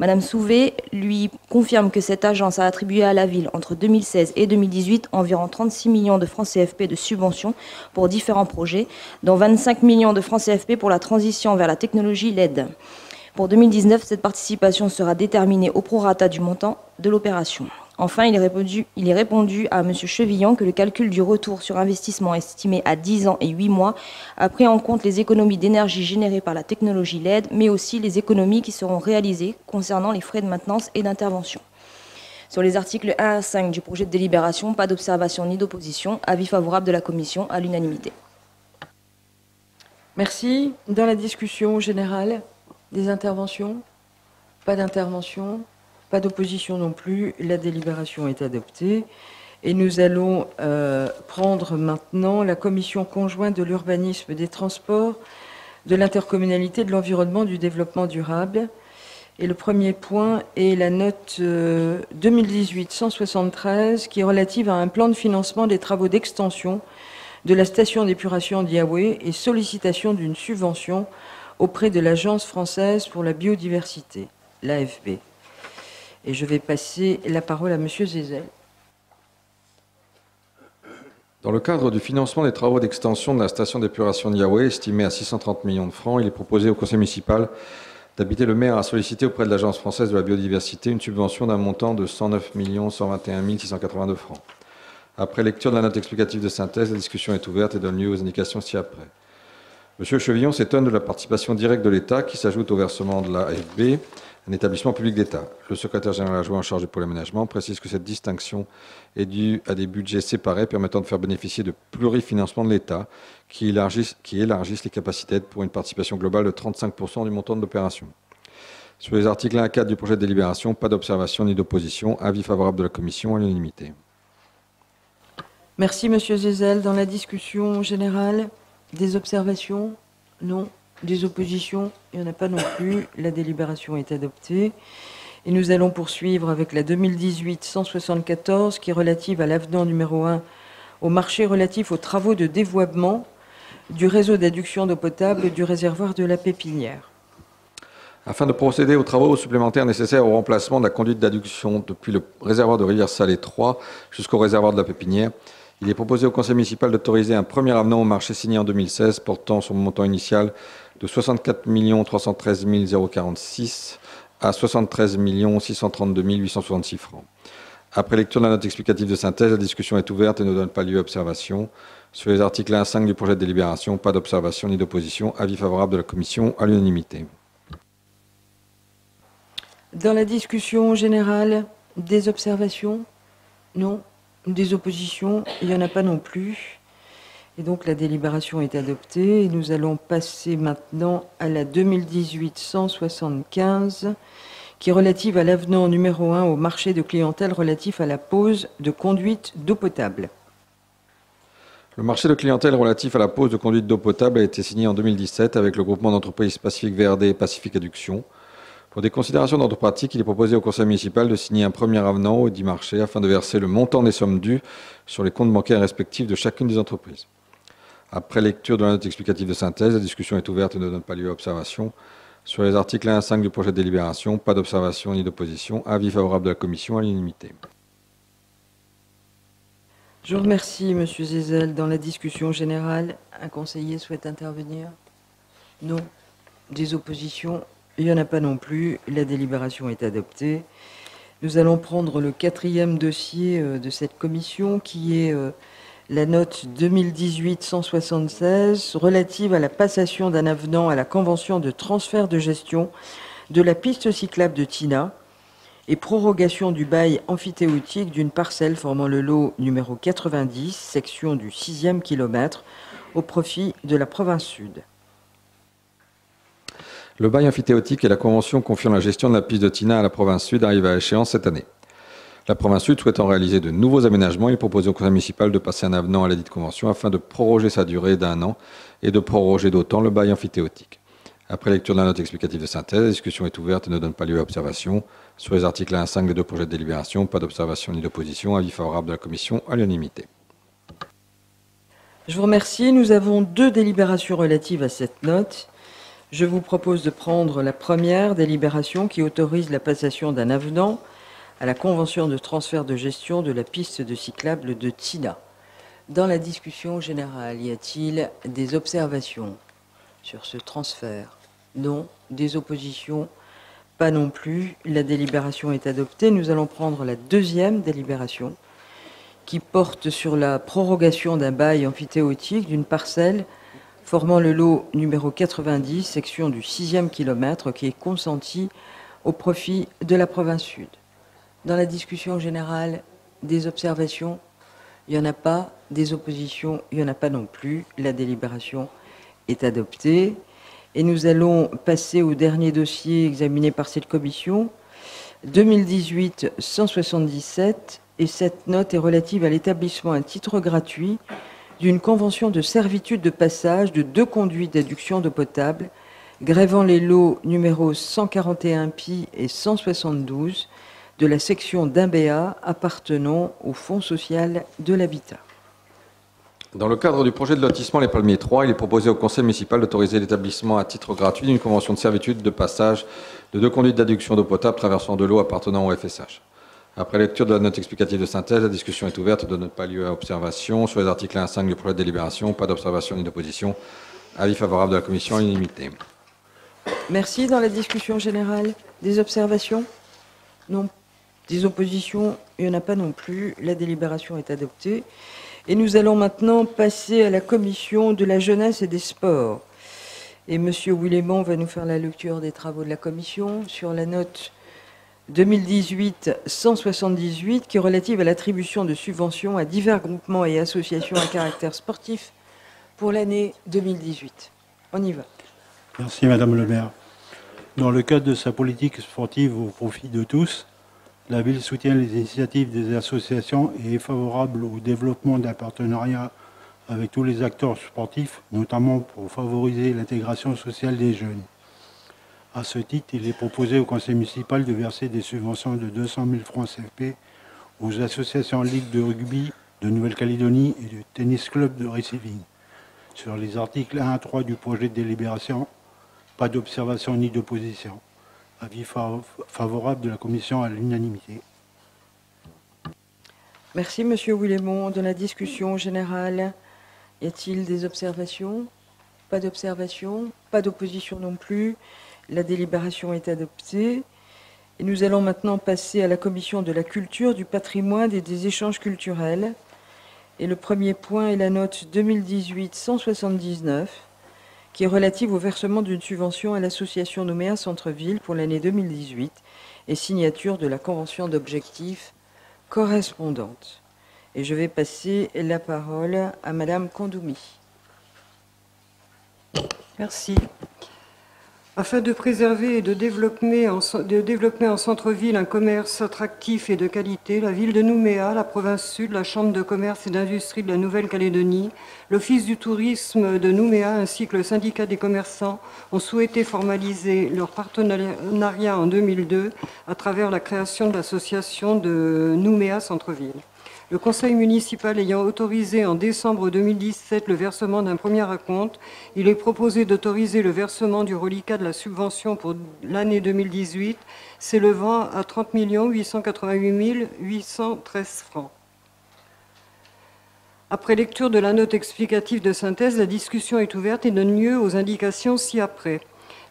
Madame Souvé lui confirme que cette agence a attribué à la ville entre 2016 et 2018 environ 36 millions de francs CFP de subventions pour différents projets, dont 25 millions de francs CFP pour la transition vers la technologie LED. Pour 2019, cette participation sera déterminée au prorata du montant de l'opération. Enfin, il est, répondu, à M. Chevillon que le calcul du retour sur investissement estimé à 10 ans et 8 mois a pris en compte les économies d'énergie générées par la technologie LED, mais aussi les économies qui seront réalisées concernant les frais de maintenance et d'intervention. Sur les articles 1 à 5 du projet de délibération, pas d'observation ni d'opposition. Avis favorable de la Commission à l'unanimité. Merci. Dans la discussion générale, des interventions Pas d'intervention pas d'opposition non plus. La délibération est adoptée. Et nous allons euh, prendre maintenant la commission conjointe de l'urbanisme, des transports, de l'intercommunalité, de l'environnement, du développement durable. Et le premier point est la note 2018-173 euh, qui est relative à un plan de financement des travaux d'extension de la station d'épuration d'Iaoué et sollicitation d'une subvention auprès de l'Agence française pour la biodiversité, l'AFB. Et je vais passer la parole à M. Zézel. Dans le cadre du financement des travaux d'extension de la station d'épuration de Yahweh, estimé à 630 millions de francs, il est proposé au conseil municipal d'habiter le maire à solliciter auprès de l'Agence française de la biodiversité une subvention d'un montant de 109 121 682 francs. Après lecture de la note explicative de synthèse, la discussion est ouverte et donne lieu aux indications ci-après. Monsieur Chevillon s'étonne de la participation directe de l'État qui s'ajoute au versement de l'AFB un établissement public d'État. Le secrétaire général adjoint en charge du pôle aménagement précise que cette distinction est due à des budgets séparés permettant de faire bénéficier de plurifinancements de l'État qui élargissent, les capacités pour une participation globale de 35% du montant de l'opération. Sur les articles 1 à 4 du projet de délibération, pas d'observation ni d'opposition. Avis favorable de la Commission à l'unanimité. Merci, Monsieur Zézel. Dans la discussion générale, des observations Non des oppositions Il n'y en a pas non plus. La délibération est adoptée. Et nous allons poursuivre avec la 2018-174 qui est relative à l'avenant numéro 1 au marché relatif aux travaux de dévoiement du réseau d'adduction d'eau potable du réservoir de la Pépinière. Afin de procéder aux travaux supplémentaires nécessaires au remplacement de la conduite d'adduction depuis le réservoir de Rivière-Salée 3 jusqu'au réservoir de la Pépinière, il est proposé au Conseil municipal d'autoriser un premier avenant au marché signé en 2016 portant son montant initial de 64 313 046 à 73 632 866 francs. Après lecture de la note explicative de synthèse, la discussion est ouverte et ne donne pas lieu à observation. Sur les articles 1 à 5 du projet de délibération, pas d'observation ni d'opposition. Avis favorable de la Commission à l'unanimité. Dans la discussion générale, des observations? Non? Des oppositions Il n'y en a pas non plus. Et donc la délibération est adoptée. Et nous allons passer maintenant à la 2018-175, qui est relative à l'avenant numéro 1 au marché de clientèle relatif à la pose de conduite d'eau potable. Le marché de clientèle relatif à la pose de conduite d'eau potable a été signé en 2017 avec le groupement d'entreprises Pacifique VRD et Pacifique Adduction. Pour des considérations d'ordre pratique, il est proposé au conseil municipal de signer un premier avenant au dit marché afin de verser le montant des sommes dues sur les comptes bancaires respectifs de chacune des entreprises. Après lecture de la note explicative de synthèse, la discussion est ouverte et ne donne pas lieu à observation. Sur les articles 1 à 5 du projet de délibération, pas d'observation ni d'opposition. Avis favorable de la Commission à l'unanimité. Je vous remercie, M. Zézel. Dans la discussion générale, un conseiller souhaite intervenir? Non. Des oppositions? Il n'y en a pas non plus. La délibération est adoptée. Nous allons prendre le quatrième dossier euh, de cette commission qui est euh, la note 2018-176 relative à la passation d'un avenant à la convention de transfert de gestion de la piste cyclable de Tina et prorogation du bail amphithéotique d'une parcelle formant le lot numéro 90, section du 6e kilomètre, au profit de la province sud. Le bail amphithéotique et la convention confiant la gestion de la piste de Tina à la province sud arrivent à échéance cette année. La province sud souhaitant réaliser de nouveaux aménagements, il propose au conseil municipal de passer un avenant à la dite convention afin de proroger sa durée d'un an et de proroger d'autant le bail amphithéotique. Après lecture de la note explicative de synthèse, la discussion est ouverte et ne donne pas lieu à observation. Sur les articles 1 à 5 des deux projets de délibération, pas d'observation ni d'opposition. Avis favorable de la commission à l'unanimité. Je vous remercie. Nous avons deux délibérations relatives à cette note. Je vous propose de prendre la première délibération qui autorise la passation d'un avenant à la convention de transfert de gestion de la piste de cyclable de Tina. Dans la discussion générale, y a-t-il des observations sur ce transfert? Non. Des oppositions? Pas non plus. La délibération est adoptée. Nous allons prendre la deuxième délibération qui porte sur la prorogation d'un bail amphithéotique d'une parcelle formant le lot numéro 90, section du 6e kilomètre, qui est consenti au profit de la province sud. Dans la discussion générale, des observations Il n'y en a pas. Des oppositions Il n'y en a pas non plus. La délibération est adoptée. Et nous allons passer au dernier dossier examiné par cette commission, 2018-177, et cette note est relative à l'établissement à titre gratuit d'une convention de servitude de passage de deux conduites d'adduction d'eau potable, grèvant les lots numéros 141 pi et 172 de la section d'Imbéa appartenant au Fonds social de l'habitat. Dans le cadre du projet de lotissement Les Palmiers 3, il est proposé au conseil municipal d'autoriser l'établissement à titre gratuit d'une convention de servitude de passage de deux conduites d'adduction d'eau potable traversant de l'eau appartenant au FSH. Après lecture de la note explicative de synthèse, la discussion est ouverte ne donne pas lieu à observation. Sur les articles 1 à 5 du projet de délibération, pas d'observation ni d'opposition. Avis favorable de la commission à l'unanimité. Merci. Dans la discussion générale, des observations? Non. Des oppositions Il n'y en a pas non plus. La délibération est adoptée. Et nous allons maintenant passer à la commission de la jeunesse et des sports. Et M. Willemont va nous faire la lecture des travaux de la commission sur la note 2018-178 qui est relative à l'attribution de subventions à divers groupements et associations à caractère sportif pour l'année 2018. On y va. Merci Madame le maire. Dans le cadre de sa politique sportive au profit de tous, la ville soutient les initiatives des associations et est favorable au développement d'un partenariat avec tous les acteurs sportifs, notamment pour favoriser l'intégration sociale des jeunes. À ce titre, il est proposé au conseil municipal de verser des subventions de 200 000 francs CFP aux associations Ligue de rugby de Nouvelle-Calédonie et du Tennis Club de Receiving. Sur les articles 1 à 3 du projet de délibération, pas d'observation ni d'opposition. Avis favorable de la commission à l'unanimité. Merci, Monsieur Willemont. Dans la discussion générale, y a-t-il des observations? Pas d'observations, pas d'opposition non plus. La délibération est adoptée. Et nous allons maintenant passer à la commission de la culture, du patrimoine et des échanges culturels. Et le premier point est la note 2018-179 qui est relative au versement d'une subvention à l'association Nouméa Centre-Ville pour l'année 2018 et signature de la convention d'objectifs correspondante. Et je vais passer la parole à Madame Kondoumi. Merci. Afin de préserver et de développer en, centre-ville un commerce attractif et de qualité, la ville de Nouméa, la province sud, la Chambre de commerce et d'industrie de la Nouvelle-Calédonie, l'Office du tourisme de Nouméa ainsi que le syndicat des commerçants ont souhaité formaliser leur partenariat en 2002 à travers la création de l'association de Nouméa Centre-Ville. Le conseil municipal ayant autorisé en décembre 2017 le versement d'un premier acompte, il est proposé d'autoriser le versement du reliquat de la subvention pour l'année 2018 s'élevant à 30 888 813 francs. Après lecture de la note explicative de synthèse, la discussion est ouverte et donne lieu aux indications ci-après.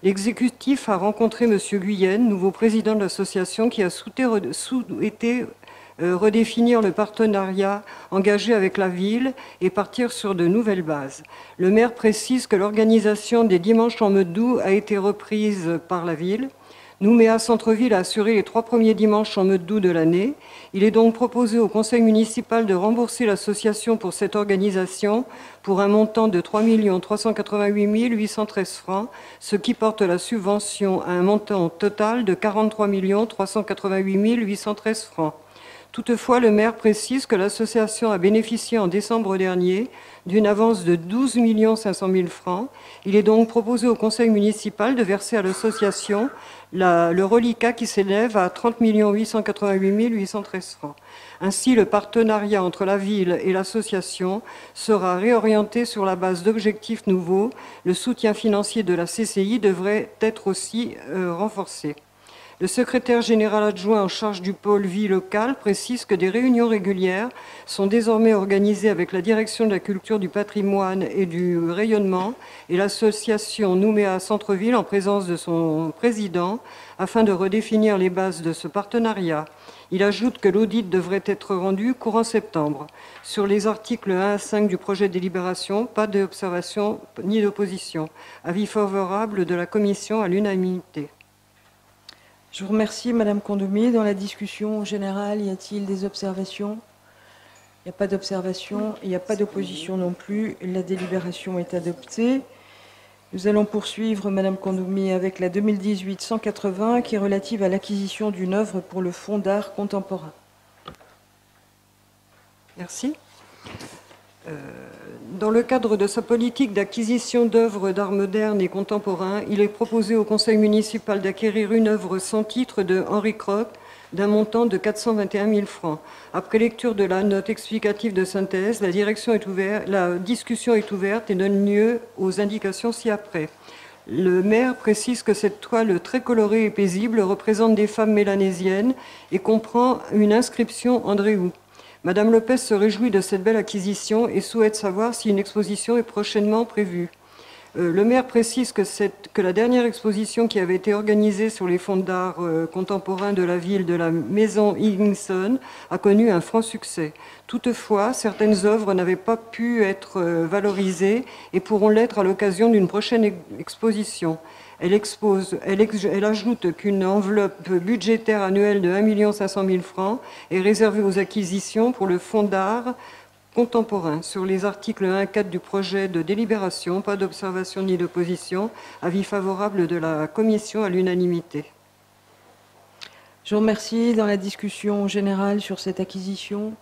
L'exécutif a rencontré M. Guyenne, nouveau président de l'association, qui a souhaité euh, redéfinir le partenariat engagé avec la ville et partir sur de nouvelles bases. Le maire précise que l'organisation des dimanches en Meudou a été reprise par la ville. Nouméa Centre-Ville a assuré les trois premiers dimanches en Meudou de l'année. Il est donc proposé au conseil municipal de rembourser l'association pour cette organisation pour un montant de 3 388 813 francs, ce qui porte la subvention à un montant total de 43 388 813 francs. Toutefois, le maire précise que l'association a bénéficié en décembre dernier d'une avance de 12 500 000 francs. Il est donc proposé au conseil municipal de verser à l'association le reliquat qui s'élève à 30 888 813 francs. Ainsi, le partenariat entre la ville et l'association sera réorienté sur la base d'objectifs nouveaux. Le soutien financier de la CCI devrait être aussi euh, renforcé. Le secrétaire général adjoint en charge du pôle vie locale précise que des réunions régulières sont désormais organisées avec la direction de la culture, du patrimoine et du rayonnement et l'association Nouméa Centre-Ville en présence de son président afin de redéfinir les bases de ce partenariat. Il ajoute que l'audit devrait être rendu courant septembre. Sur les articles 1 à 5 du projet de délibération, pas d'observation ni d'opposition. Avis favorable de la commission à l'unanimité. Je vous remercie, Madame Condomier. Dans la discussion générale, y a-t-il des observations? Il n'y a pas d'observation, il n'y a pas d'opposition non plus. La délibération est adoptée. Nous allons poursuivre, Madame Condomier, avec la 2018-180 qui est relative à l'acquisition d'une œuvre pour le Fonds d'art contemporain. Merci. Euh, dans le cadre de sa politique d'acquisition d'œuvres d'art moderne et contemporain, il est proposé au conseil municipal d'acquérir une œuvre sans titre de Henri Croc d'un montant de 421 000 francs. Après lecture de la note explicative de synthèse, la, discussion est ouverte et donne lieu aux indications ci-après. Le maire précise que cette toile très colorée et paisible représente des femmes mélanésiennes et comprend une inscription Andréou. Madame Lopez se réjouit de cette belle acquisition et souhaite savoir si une exposition est prochainement prévue. Euh, le maire précise que, la dernière exposition qui avait été organisée sur les fonds d'art euh, contemporains de la ville de la maison Higginson a connu un franc succès. Toutefois, certaines œuvres n'avaient pas pu être euh, valorisées et pourront l'être à l'occasion d'une prochaine exposition. Elle, ajoute qu'une enveloppe budgétaire annuelle de 1 500 000 francs est réservée aux acquisitions pour le fonds d'art contemporain. Sur les articles 1 et 4 du projet de délibération, pas d'observation ni d'opposition. Avis favorable de la Commission à l'unanimité. Je vous remercie. Dans la discussion générale sur cette acquisition,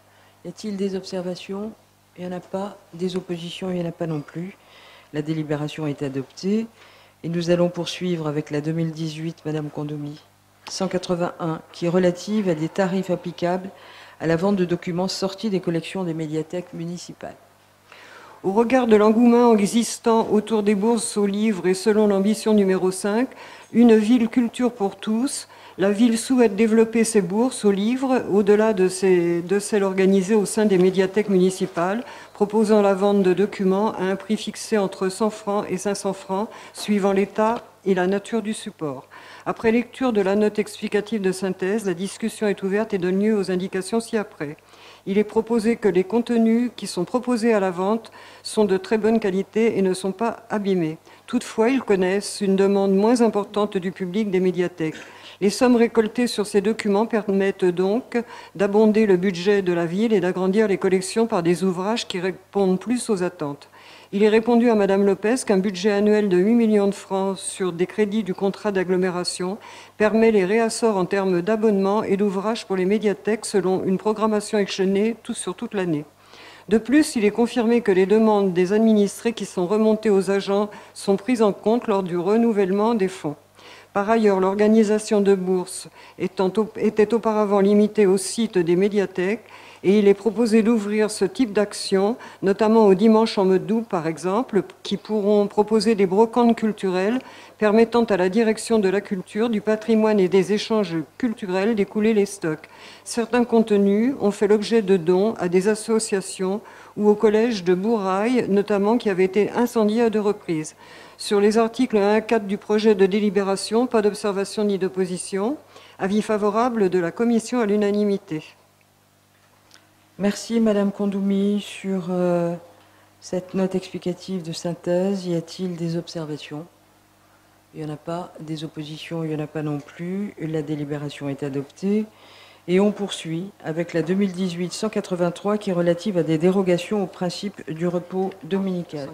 y a-t-il des observations? Il n'y en a pas. Des oppositions Il n'y en a pas non plus. La délibération est adoptée. Et nous allons poursuivre avec la 2018, Madame Condomi, 181, qui est relative à des tarifs applicables à la vente de documents sortis des collections des médiathèques municipales. Au regard de l'engouement existant autour des bourses aux livres et selon l'ambition numéro 5, une ville culture pour tous, la ville souhaite développer ses bourses aux livres au-delà de, de, celles organisées au sein des médiathèques municipales, proposant la vente de documents à un prix fixé entre 100 francs et 500 francs, suivant l'état et la nature du support. Après lecture de la note explicative de synthèse, la discussion est ouverte et donne lieu aux indications ci-après. Il est proposé que les contenus qui sont proposés à la vente sont de très bonne qualité et ne sont pas abîmés. Toutefois, ils connaissent une demande moins importante du public des médiathèques. Les sommes récoltées sur ces documents permettent donc d'abonder le budget de la ville et d'agrandir les collections par des ouvrages qui répondent plus aux attentes. Il est répondu à Madame Lopez qu'un budget annuel de 8 millions de francs sur des crédits du contrat d'agglomération permet les réassorts en termes d'abonnement et d'ouvrages pour les médiathèques selon une programmation échelonnée tout sur toute l'année. De plus, il est confirmé que les demandes des administrés qui sont remontées aux agents sont prises en compte lors du renouvellement des fonds. Par ailleurs, l'organisation de bourses était auparavant limitée au site des médiathèques et il est proposé d'ouvrir ce type d'action, notamment au dimanche en Medoux par exemple, qui pourront proposer des brocantes culturelles permettant à la direction de la culture, du patrimoine et des échanges culturels d'écouler les stocks. Certains contenus ont fait l'objet de dons à des associations ou au collège de Bourail, notamment qui avait été incendié à deux reprises. Sur les articles 1 à 4 du projet de délibération, pas d'observation ni d'opposition. Avis favorable de la Commission à l'unanimité. Merci Madame Kondoumi sur euh, cette note explicative de synthèse. Y a-t-il des observations? Il n'y en a pas. Des oppositions Il n'y en a pas non plus. La délibération est adoptée. Et on poursuit avec la 2018-183 qui est relative à des dérogations au principe du repos dominical.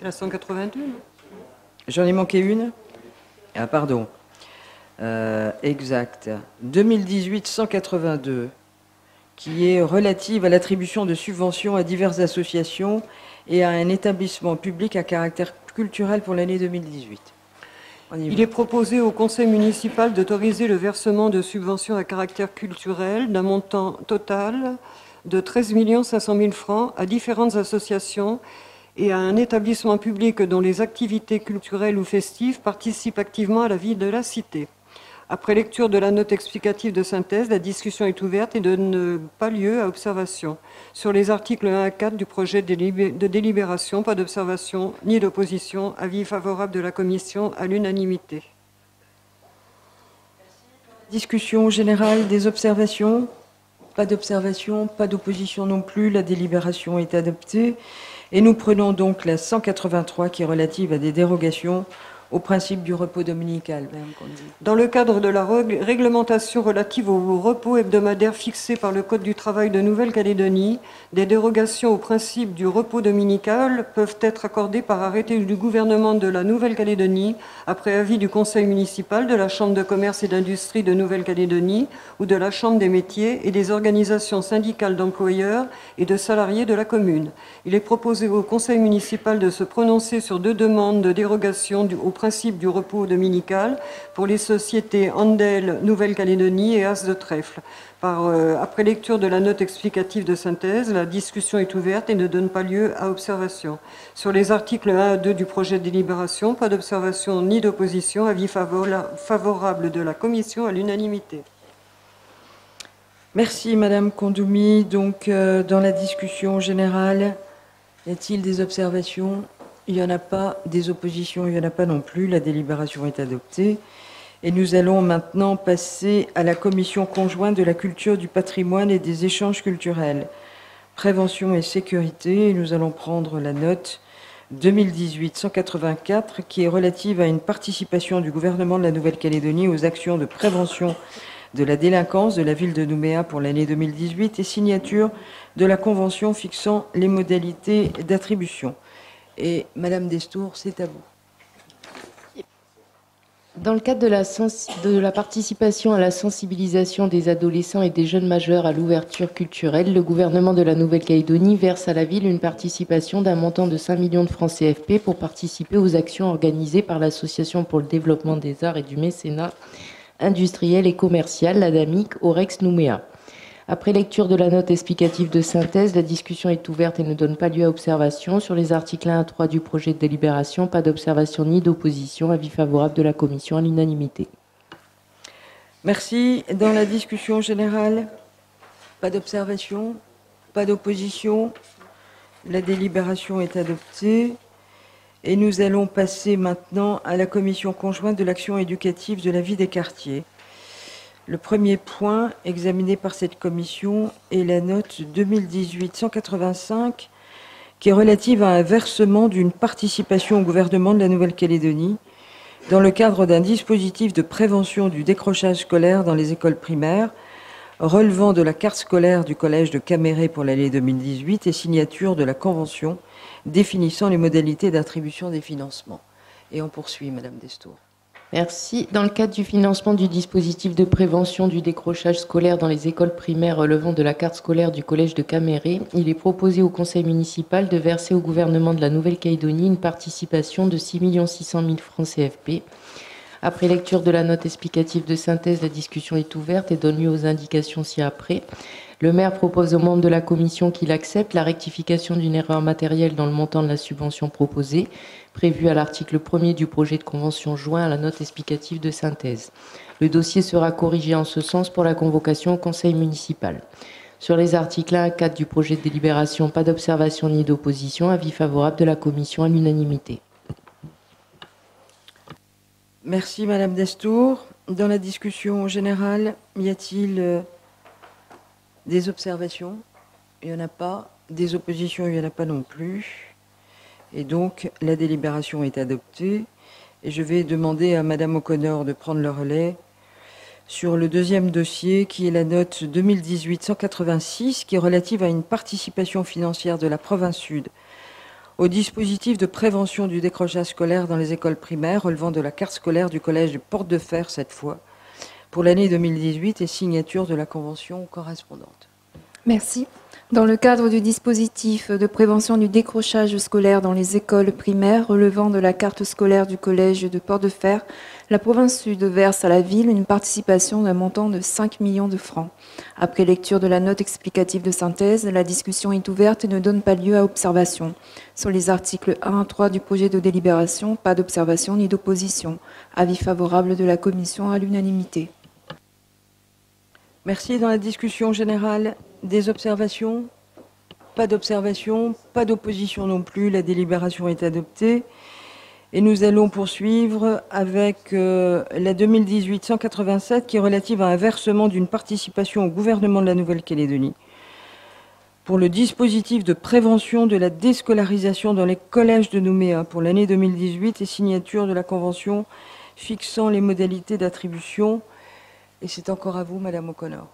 C'est la 182 J'en ai manqué une Ah, pardon. euh, exacte. 2018-182, qui est relative à l'attribution de subventions à diverses associations et à un établissement public à caractère culturel pour l'année 2018. Il est proposé au conseil municipal d'autoriser le versement de subventions à caractère culturel d'un montant total de 13 500 000 francs à différentes associations et à un établissement public dont les activités culturelles ou festives participent activement à la vie de la cité. Après lecture de la note explicative de synthèse, la discussion est ouverte et donne pas lieu à observation. Sur les articles 1 à 4 du projet de délibération, pas d'observation ni d'opposition. Avis favorable de la commission à l'unanimité. Discussion générale des observations Pas d'observation, pas d'opposition non plus. La délibération est adoptée. Et nous prenons donc la 183 qui est relative à des dérogations au principe du repos dominical. Dans le cadre de la réglementation relative au repos hebdomadaire fixé par le Code du travail de Nouvelle-Calédonie, des dérogations au principe du repos dominical peuvent être accordées par arrêté du gouvernement de la Nouvelle-Calédonie après avis du Conseil municipal, de la Chambre de commerce et d'industrie de Nouvelle-Calédonie ou de la Chambre des métiers et des organisations syndicales d'employeurs et de salariés de la commune. Il est proposé au Conseil municipal de se prononcer sur deux demandes de dérogation au principe du repos dominical pour les sociétés Andel Nouvelle-Calédonie et As de Trèfle. Euh, après lecture de la note explicative de synthèse, la discussion est ouverte et ne donne pas lieu à observation. Sur les articles 1 à 2 du projet de délibération, pas d'observation ni d'opposition, avis favorable de la commission à l'unanimité. Merci Madame Kondoumi. Donc, euh, dans la discussion générale, y a-t-il des observations? Il n'y en a pas des oppositions, il n'y en a pas non plus. La délibération est adoptée. Et nous allons maintenant passer à la commission conjointe de la culture, du patrimoine et des échanges culturels. Prévention et sécurité. Nous allons prendre la note 2018-184 qui est relative à une participation du gouvernement de la Nouvelle-Calédonie aux actions de prévention de la délinquance de la ville de Nouméa pour l'année 2018 et signature de la convention fixant les modalités d'attribution. Madame Destour, c'est à vous. Dans le cadre de la, la, participation à la sensibilisation des adolescents et des jeunes majeurs à l'ouverture culturelle, le gouvernement de la Nouvelle-Calédonie verse à la ville une participation d'un montant de 5 millions de francs CFP pour participer aux actions organisées par l'Association pour le développement des arts et du mécénat industriel et commercial, l'ADAMIC, Orex Nouméa. Après lecture de la note explicative de synthèse, la discussion est ouverte et ne donne pas lieu à observation. Sur les articles 1 à 3 du projet de délibération, pas d'observation ni d'opposition. Avis favorable de la Commission à l'unanimité. Merci. Dans la discussion générale, pas d'observation, pas d'opposition. La délibération est adoptée. Et nous allons passer maintenant à la commission conjointe de l'action éducative de la vie des quartiers. Le premier point examiné par cette commission est la note 2018-185 qui est relative à un versement d'une participation au gouvernement de la Nouvelle-Calédonie dans le cadre d'un dispositif de prévention du décrochage scolaire dans les écoles primaires relevant de la carte scolaire du collège de Caméré pour l'année 2018 et signature de la convention définissant les modalités d'attribution des financements. Et on poursuit, Madame Destour. Merci. Dans le cadre du financement du dispositif de prévention du décrochage scolaire dans les écoles primaires relevant de la carte scolaire du collège de Caméré, il est proposé au conseil municipal de verser au gouvernement de la Nouvelle-Calédonie une participation de 6 600 000 francs CFP. Après lecture de la note explicative de synthèse, la discussion est ouverte et donne lieu aux indications ci-après. Le maire propose aux membres de la commission qu'il accepte la rectification d'une erreur matérielle dans le montant de la subvention proposée, prévue à l'article 1er du projet de convention joint à la note explicative de synthèse. Le dossier sera corrigé en ce sens pour la convocation au conseil municipal. Sur les articles 1 à 4 du projet de délibération, pas d'observation ni d'opposition, avis favorable de la commission à l'unanimité. Merci Madame Destour. Dans la discussion générale, y a-t-il euh, des observations? Il n'y en a pas. Des oppositions Il n'y en a pas non plus. Et donc, la délibération est adoptée. Et je vais demander à Madame O'Connor de prendre le relais sur le deuxième dossier, qui est la note 2018-186, qui est relative à une participation financière de la province sud au dispositif de prévention du décrochage scolaire dans les écoles primaires relevant de la carte scolaire du collège de Porte de Fer cette fois, pour l'année 2018 et signature de la convention correspondante. Merci. Dans le cadre du dispositif de prévention du décrochage scolaire dans les écoles primaires relevant de la carte scolaire du collège de Port-de-Fer, la province sud verse à la ville une participation d'un montant de 5 millions de francs. Après lecture de la note explicative de synthèse, la discussion est ouverte et ne donne pas lieu à observation. Sur les articles 1 à 3 du projet de délibération, pas d'observation ni d'opposition. Avis favorable de la commission à l'unanimité. Merci. Dans la discussion générale, des observations Pas d'observations, pas d'opposition non plus. La délibération est adoptée. Et nous allons poursuivre avec euh, la 2018-187 qui est relative à un versement d'une participation au gouvernement de la Nouvelle-Calédonie pour le dispositif de prévention de la déscolarisation dans les collèges de Nouméa pour l'année 2018 et signature de la convention fixant les modalités d'attribution. Et c'est encore à vous, Madame O'Connor.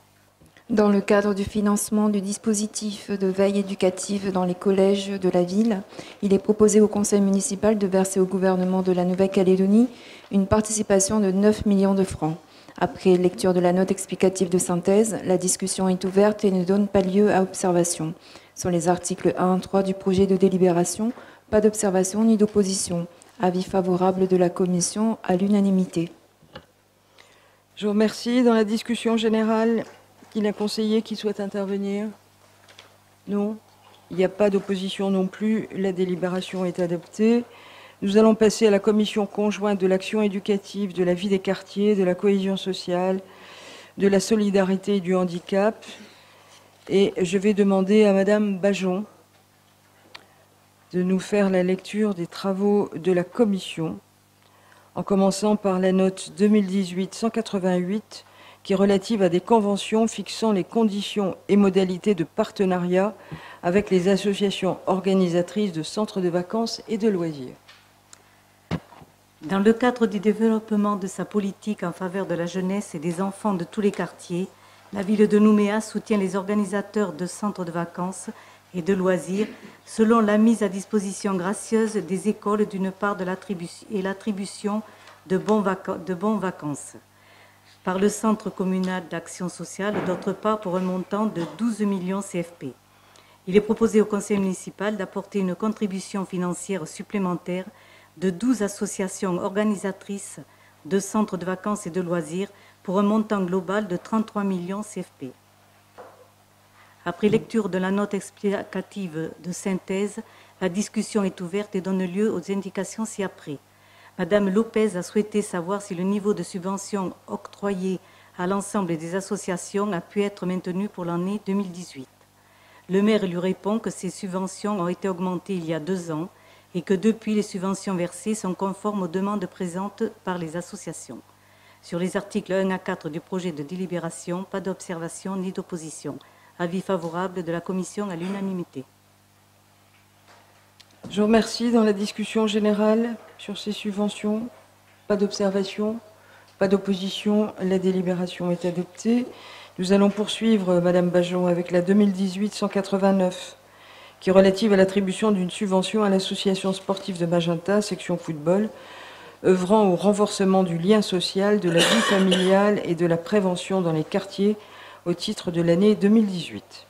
Dans le cadre du financement du dispositif de veille éducative dans les collèges de la ville, il est proposé au conseil municipal de verser au gouvernement de la Nouvelle-Calédonie une participation de 9 millions de francs. Après lecture de la note explicative de synthèse, la discussion est ouverte et ne donne pas lieu à observation. Sur les articles 1 et 3 du projet de délibération, pas d'observation ni d'opposition. Avis favorable de la commission à l'unanimité. Je vous remercie. Dans la discussion générale, il a conseillé qui souhaite intervenir Non Il n'y a pas d'opposition non plus. La délibération est adoptée. Nous allons passer à la commission conjointe de l'action éducative, de la vie des quartiers, de la cohésion sociale, de la solidarité et du handicap. Et je vais demander à Madame Bajon de nous faire la lecture des travaux de la commission, en commençant par la note 2018-188 qui est relative à des conventions fixant les conditions et modalités de partenariat avec les associations organisatrices de centres de vacances et de loisirs. Dans le cadre du développement de sa politique en faveur de la jeunesse et des enfants de tous les quartiers, la ville de Nouméa soutient les organisateurs de centres de vacances et de loisirs selon la mise à disposition gracieuse des écoles d'une part et l'attribution de, de bons vacances par le Centre communal d'action sociale, d'autre part pour un montant de 12 millions CFP. Il est proposé au Conseil municipal d'apporter une contribution financière supplémentaire de 12 associations organisatrices de centres de vacances et de loisirs pour un montant global de 33 millions CFP. Après lecture de la note explicative de synthèse, la discussion est ouverte et donne lieu aux indications ci-après. Madame Lopez a souhaité savoir si le niveau de subvention octroyé à l'ensemble des associations a pu être maintenu pour l'année 2018. Le maire lui répond que ces subventions ont été augmentées il y a deux ans et que depuis les subventions versées sont conformes aux demandes présentes par les associations. Sur les articles 1 à 4 du projet de délibération, pas d'observation ni d'opposition. Avis favorable de la Commission à l'unanimité. Je vous remercie. Dans la discussion générale sur ces subventions, pas d'observation, pas d'opposition. La délibération est adoptée. Nous allons poursuivre, Madame Bajon, avec la 2018-189, qui est relative à l'attribution d'une subvention à l'association sportive de Magenta, section football, œuvrant au renforcement du lien social, de la vie familiale et de la prévention dans les quartiers au titre de l'année 2018.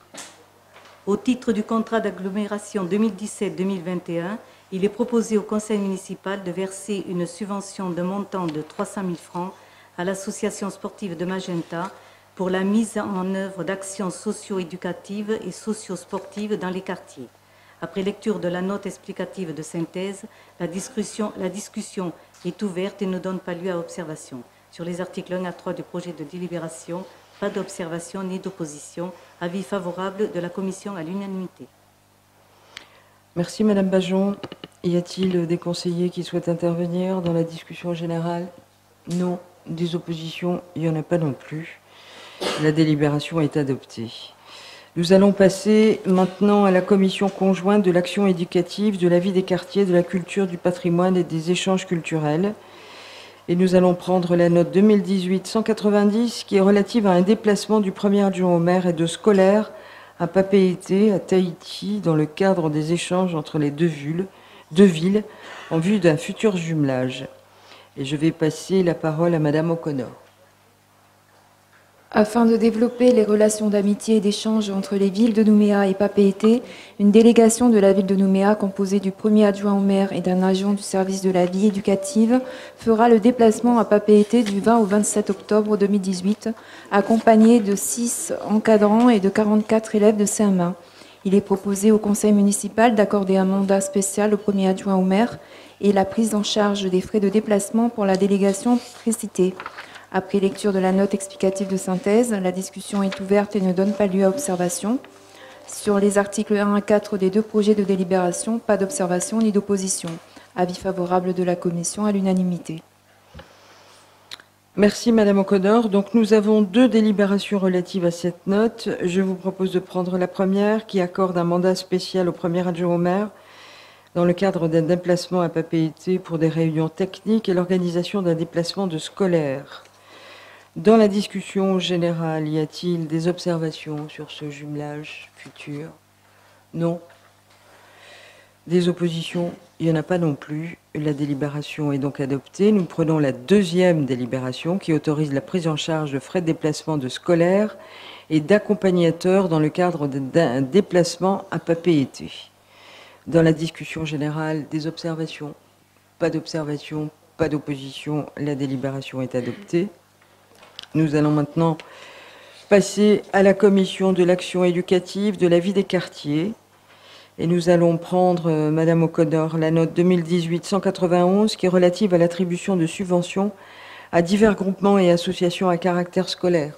Au titre du contrat d'agglomération 2017-2021, il est proposé au conseil municipal de verser une subvention de montant de 300 000 francs à l'association sportive de Magenta pour la mise en œuvre d'actions socio-éducatives et socio-sportives dans les quartiers. Après lecture de la note explicative de synthèse, la discussion, la discussion est ouverte et ne donne pas lieu à observation. Sur les articles 1 à 3 du projet de délibération, pas d'observation ni d'opposition. Avis favorable de la Commission à l'unanimité. Merci Madame Bajon. Y a-t-il des conseillers qui souhaitent intervenir dans la discussion générale? Non. Des oppositions Il n'y en a pas non plus. La délibération est adoptée. Nous allons passer maintenant à la commission conjointe de l'action éducative, de la vie des quartiers, de la culture, du patrimoine et des échanges culturels. Et nous allons prendre la note 2018-190 qui est relative à un déplacement du premier adjoint au maire et de scolaires à Papeete, à Tahiti, dans le cadre des échanges entre les deux villes, deux villes en vue d'un futur jumelage. Et je vais passer la parole à Madame O'Connor. Afin de développer les relations d'amitié et d'échange entre les villes de Nouméa et Papeete, une délégation de la ville de Nouméa, composée du premier adjoint au maire et d'un agent du service de la vie éducative, fera le déplacement à Papeete du 20 au 27 octobre 2018, accompagné de 6 encadrants et de 44 élèves de CM1. Il est proposé au conseil municipal d'accorder un mandat spécial au premier adjoint au maire et la prise en charge des frais de déplacement pour la délégation précitée. Après lecture de la note explicative de synthèse, la discussion est ouverte et ne donne pas lieu à observation. Sur les articles 1 à 4 des deux projets de délibération, pas d'observation ni d'opposition. Avis favorable de la Commission à l'unanimité. Merci Madame Ocodor. Donc nous avons deux délibérations relatives à cette note. Je vous propose de prendre la première qui accorde un mandat spécial au premier adjoint au maire dans le cadre d'un déplacement à Papeete pour des réunions techniques et l'organisation d'un déplacement de scolaires. Dans la discussion générale, y a-t-il des observations sur ce jumelage futur? Non. Des oppositions Il n'y en a pas non plus. La délibération est donc adoptée. Nous prenons la deuxième délibération qui autorise la prise en charge de frais de déplacement de scolaires et d'accompagnateurs dans le cadre d'un déplacement à Papeete. Dans la discussion générale, des observations Pas d'observations, pas d'opposition. La délibération est adoptée. Nous allons maintenant passer à la commission de l'action éducative de la vie des quartiers. Et nous allons prendre, euh, Madame Ocodor, la note 2018-191 qui est relative à l'attribution de subventions à divers groupements et associations à caractère scolaire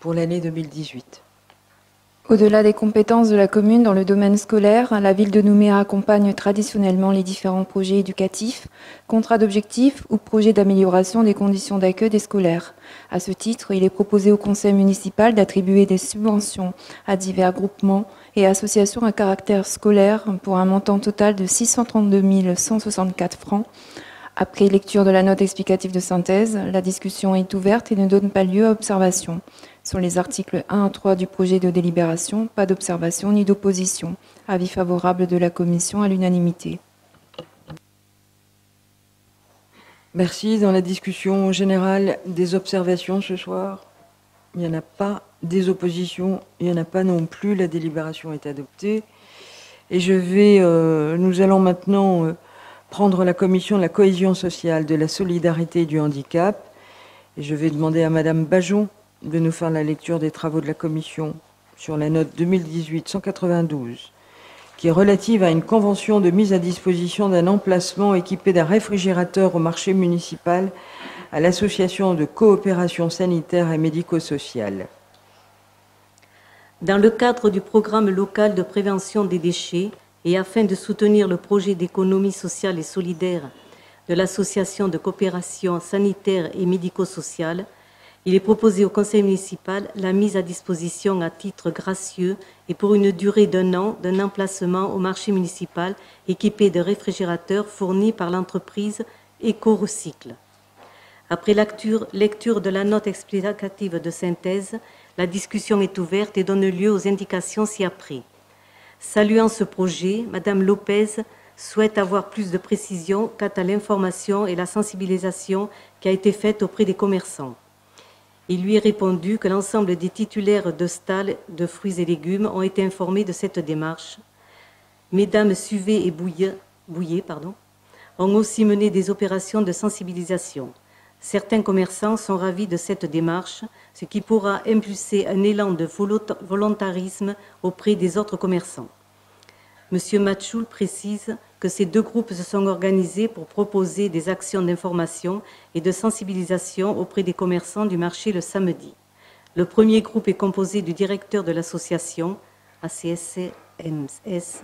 pour l'année 2018. Au-delà des compétences de la commune dans le domaine scolaire, la ville de Nouméa accompagne traditionnellement les différents projets éducatifs, contrats d'objectifs ou projets d'amélioration des conditions d'accueil des scolaires. À ce titre, il est proposé au conseil municipal d'attribuer des subventions à divers groupements et associations à caractère scolaire pour un montant total de 632 164 francs. Après lecture de la note explicative de synthèse, la discussion est ouverte et ne donne pas lieu à observation. Sur les articles 1 à 3 du projet de délibération, pas d'observation ni d'opposition. Avis favorable de la Commission à l'unanimité. Merci. Dans la discussion générale, des observations ce soir Il n'y en a pas. Des oppositions Il n'y en a pas non plus. La délibération est adoptée. Et je vais, euh, nous allons maintenant euh, prendre la commission de la cohésion sociale, de la solidarité et du handicap. Et je vais demander à Madame Bajon de nous faire la lecture des travaux de la Commission sur la note 2018-192, qui est relative à une convention de mise à disposition d'un emplacement équipé d'un réfrigérateur au marché municipal à l'Association de coopération sanitaire et médico-sociale. Dans le cadre du programme local de prévention des déchets et afin de soutenir le projet d'économie sociale et solidaire de l'Association de coopération sanitaire et médico-sociale, il est proposé au conseil municipal la mise à disposition à titre gracieux et pour une durée d'un an d'un emplacement au marché municipal équipé de réfrigérateurs fournis par l'entreprise EcoRecycle. Après lecture, de la note explicative de synthèse, la discussion est ouverte et donne lieu aux indications ci-après. Saluant ce projet, Madame Lopez souhaite avoir plus de précision quant à l'information et la sensibilisation qui a été faite auprès des commerçants. Il lui est répondu que l'ensemble des titulaires de stalles de fruits et légumes ont été informés de cette démarche. Mesdames Suvet et Bouillet, ont aussi mené des opérations de sensibilisation. Certains commerçants sont ravis de cette démarche, ce qui pourra impulser un élan de volontarisme auprès des autres commerçants. Monsieur Matchoul précise que ces deux groupes se sont organisés pour proposer des actions d'information et de sensibilisation auprès des commerçants du marché le samedi. Le premier groupe est composé du directeur de l'association, ACSCMS,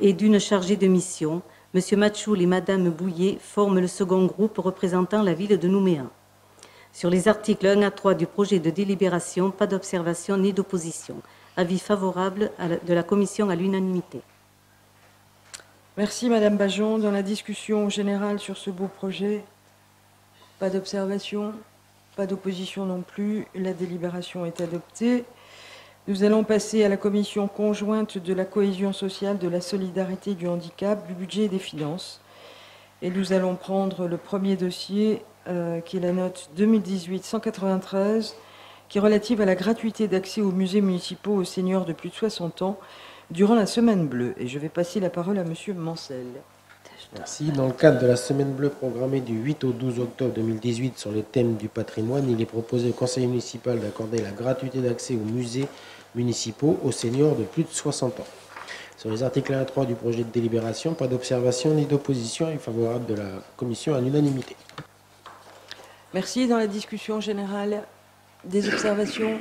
et d'une chargée de mission. Monsieur Machoul et Madame Bouillet forment le second groupe représentant la ville de Nouméa. Sur les articles 1 à 3 du projet de délibération, pas d'observation ni d'opposition. Avis favorable de la Commission à l'unanimité. Merci Madame Bajon. Dans la discussion générale sur ce beau projet, pas d'observation, pas d'opposition non plus. La délibération est adoptée. Nous allons passer à la commission conjointe de la cohésion sociale, de la solidarité du handicap, du budget et des finances. Et nous allons prendre le premier dossier, euh, qui est la note 2018-193, qui est relative à la gratuité d'accès aux musées municipaux aux seniors de plus de 60 ans durant la Semaine bleue. Et je vais passer la parole à Monsieur Mancel. Merci. Dans le cadre de la Semaine bleue programmée du 8 au 12 octobre 2018 sur le thème du patrimoine, il est proposé au Conseil municipal d'accorder la gratuité d'accès aux musées municipaux aux seniors de plus de 60 ans. Sur les articles 1 et 3 du projet de délibération, pas d'observation ni d'opposition et favorable de la Commission à l'unanimité. Merci. Dans la discussion générale, des observations?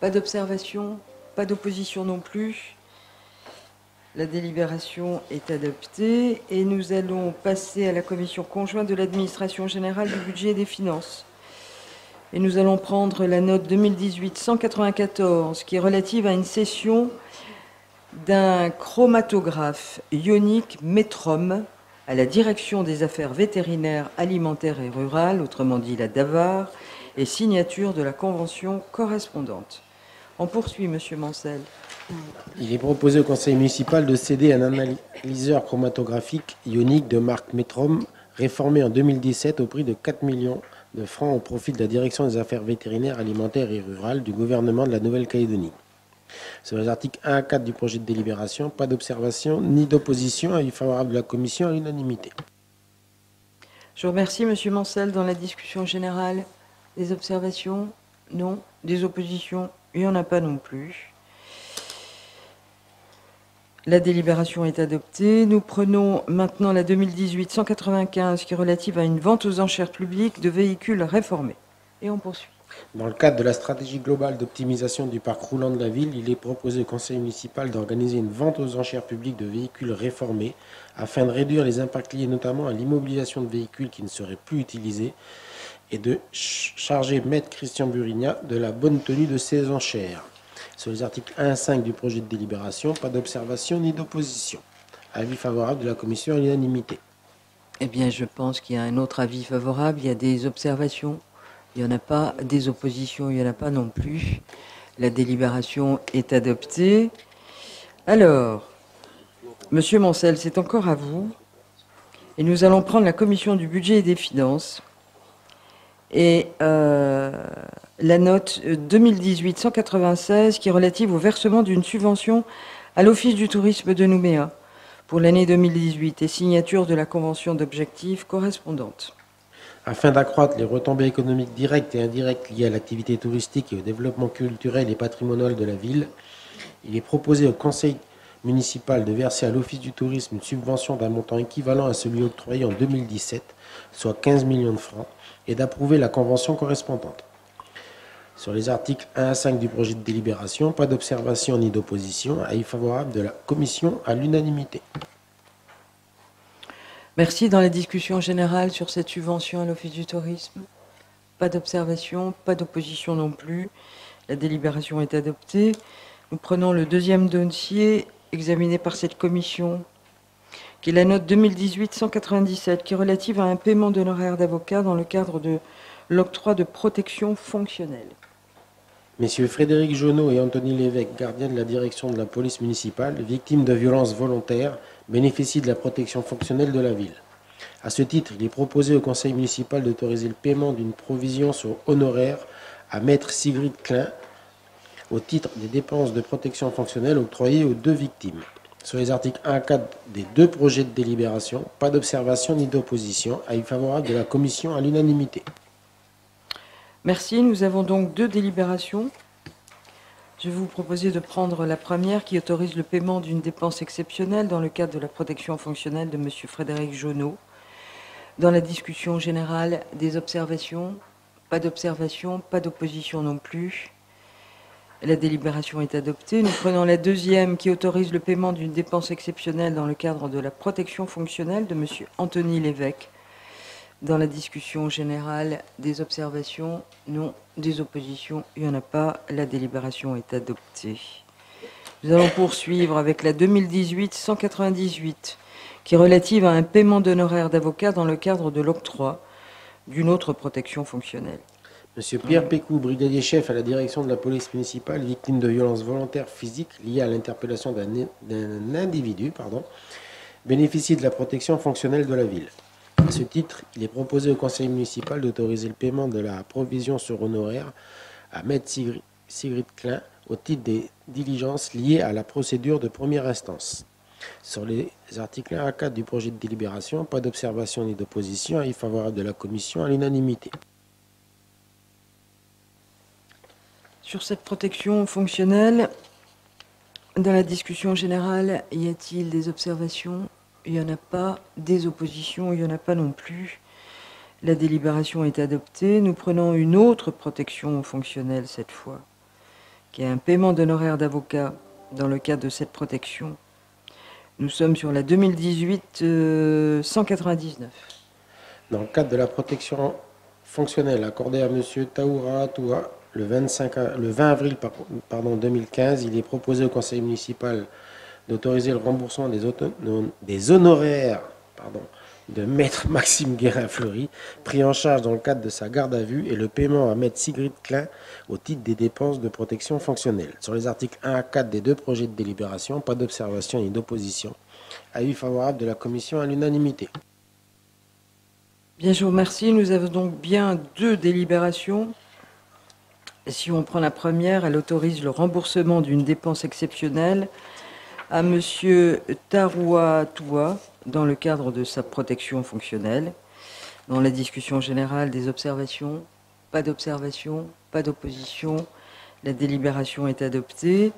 Pas d'observation? Pas d'opposition non plus La délibération est adoptée et nous allons passer à la commission conjointe de l'administration générale du budget et des finances. Et nous allons prendre la note 2018-194 qui est relative à une session d'un chromatographe ionique Métrom à la direction des affaires vétérinaires, alimentaires et rurales, autrement dit la DAVAR, et signature de la convention correspondante. On poursuit, Monsieur Mancel. Il est proposé au conseil municipal de céder un analyseur chromatographique ionique de marque Metrom, réformé en 2017 au prix de 4 millions de francs au profit de la direction des affaires vétérinaires, alimentaires et rurales du gouvernement de la Nouvelle-Calédonie. Sur les articles 1 à 4 du projet de délibération, pas d'observation ni d'opposition. Avis favorable de la commission à l'unanimité. Je vous remercie, Monsieur Mancel. Dans la discussion générale, des observations? Non. Des oppositions? Il n'y en a pas non plus. La délibération est adoptée. Nous prenons maintenant la 2018-195 qui est relative à une vente aux enchères publiques de véhicules réformés. Et on poursuit. Dans le cadre de la stratégie globale d'optimisation du parc roulant de la ville, il est proposé au conseil municipal d'organiser une vente aux enchères publiques de véhicules réformés afin de réduire les impacts liés notamment à l'immobilisation de véhicules qui ne seraient plus utilisés et de charger Maître Christian Burigna de la bonne tenue de ces enchères. Sur les articles 1 à 5 du projet de délibération, pas d'observation ni d'opposition. Avis favorable de la commission à l'unanimité. Eh bien, je pense qu'il y a un autre avis favorable. Il y a des observations il n'y en a pas. Des oppositions, il n'y en a pas non plus. La délibération est adoptée. Alors, Monsieur Mancel, c'est encore à vous. Et nous allons prendre la commission du budget et des finances. Et euh, la note 2018-196 qui est relative au versement d'une subvention à l'Office du tourisme de Nouméa pour l'année 2018 et signature de la convention d'objectifs correspondante. Afin d'accroître les retombées économiques directes et indirectes liées à l'activité touristique et au développement culturel et patrimonial de la ville, il est proposé au conseil municipal de verser à l'Office du tourisme une subvention d'un montant équivalent à celui octroyé en 2017, soit 15 millions de francs, et d'approuver la convention correspondante. Sur les articles 1 à 5 du projet de délibération, pas d'observation ni d'opposition, avis favorable de la commission à l'unanimité. Merci. Dans la discussion générale sur cette subvention à l'Office du tourisme, pas d'observation, pas d'opposition non plus. La délibération est adoptée. Nous prenons le deuxième dossier examiné par cette commission, qui est la note 2018-197, qui est relative à un paiement d'honoraires d'avocat dans le cadre de l'octroi de protection fonctionnelle. Messieurs Frédéric Jonot et Anthony Lévesque, gardiens de la direction de la police municipale, victimes de violences volontaires, bénéficient de la protection fonctionnelle de la ville. À ce titre, il est proposé au conseil municipal d'autoriser le paiement d'une provision sur honoraires à maître Sigrid Klein au titre des dépenses de protection fonctionnelle octroyées aux deux victimes. Sur les articles 1 à 4 des deux projets de délibération, pas d'observation ni d'opposition, avis favorable de la commission à l'unanimité. Merci. Nous avons donc deux délibérations. Je vais vous proposer de prendre la première qui autorise le paiement d'une dépense exceptionnelle dans le cadre de la protection fonctionnelle de M. Frédéric Jonot. Dans la discussion générale, des observations Pas d'observations, pas d'opposition non plus. La délibération est adoptée. Nous prenons la deuxième qui autorise le paiement d'une dépense exceptionnelle dans le cadre de la protection fonctionnelle de M. Anthony Lévesque. Dans la discussion générale, des observations Non. Des oppositions Il n'y en a pas. La délibération est adoptée. Nous allons poursuivre avec la 2018-198, qui est relative à un paiement d'honoraires d'avocat dans le cadre de l'octroi d'une autre protection fonctionnelle. Monsieur Pierre Pécou, brigadier chef à la direction de la police municipale, victime de violences volontaires physiques liées à l'interpellation d'un individu, pardon, bénéficie de la protection fonctionnelle de la ville. À ce titre, il est proposé au conseil municipal d'autoriser le paiement de la provision sur honoraire à Maître Sigrid Klein au titre des diligences liées à la procédure de première instance. Sur les articles 1 à 4 du projet de délibération, pas d'observation ni d'opposition, avis favorable de la commission à l'unanimité. Sur cette protection fonctionnelle, dans la discussion générale, y a-t-il des observations? Il n'y en a pas. Des oppositions Il n'y en a pas non plus. La délibération est adoptée. Nous prenons une autre protection fonctionnelle cette fois, qui est un paiement d'honoraires d'avocat dans le cadre de cette protection. Nous sommes sur la 2018 199. Euh, dans le cadre de la protection fonctionnelle accordée à M. Taoura Atoua, le, 25, le 20 avril pardon, 2015, il est proposé au conseil municipal d'autoriser le remboursement des, honoraires de maître Maxime Guérin-Fleury, pris en charge dans le cadre de sa garde à vue, et le paiement à maître Sigrid Klein au titre des dépenses de protection fonctionnelle. Sur les articles 1 à 4 des deux projets de délibération, pas d'observation ni d'opposition. Avis favorable de la commission à l'unanimité. Bien, je vous remercie. Nous avons donc bien deux délibérations. Si on prend la première, elle autorise le remboursement d'une dépense exceptionnelle à M. Taroua Toua dans le cadre de sa protection fonctionnelle. Dans la discussion générale des observations, pas d'observation, pas d'opposition, la délibération est adoptée.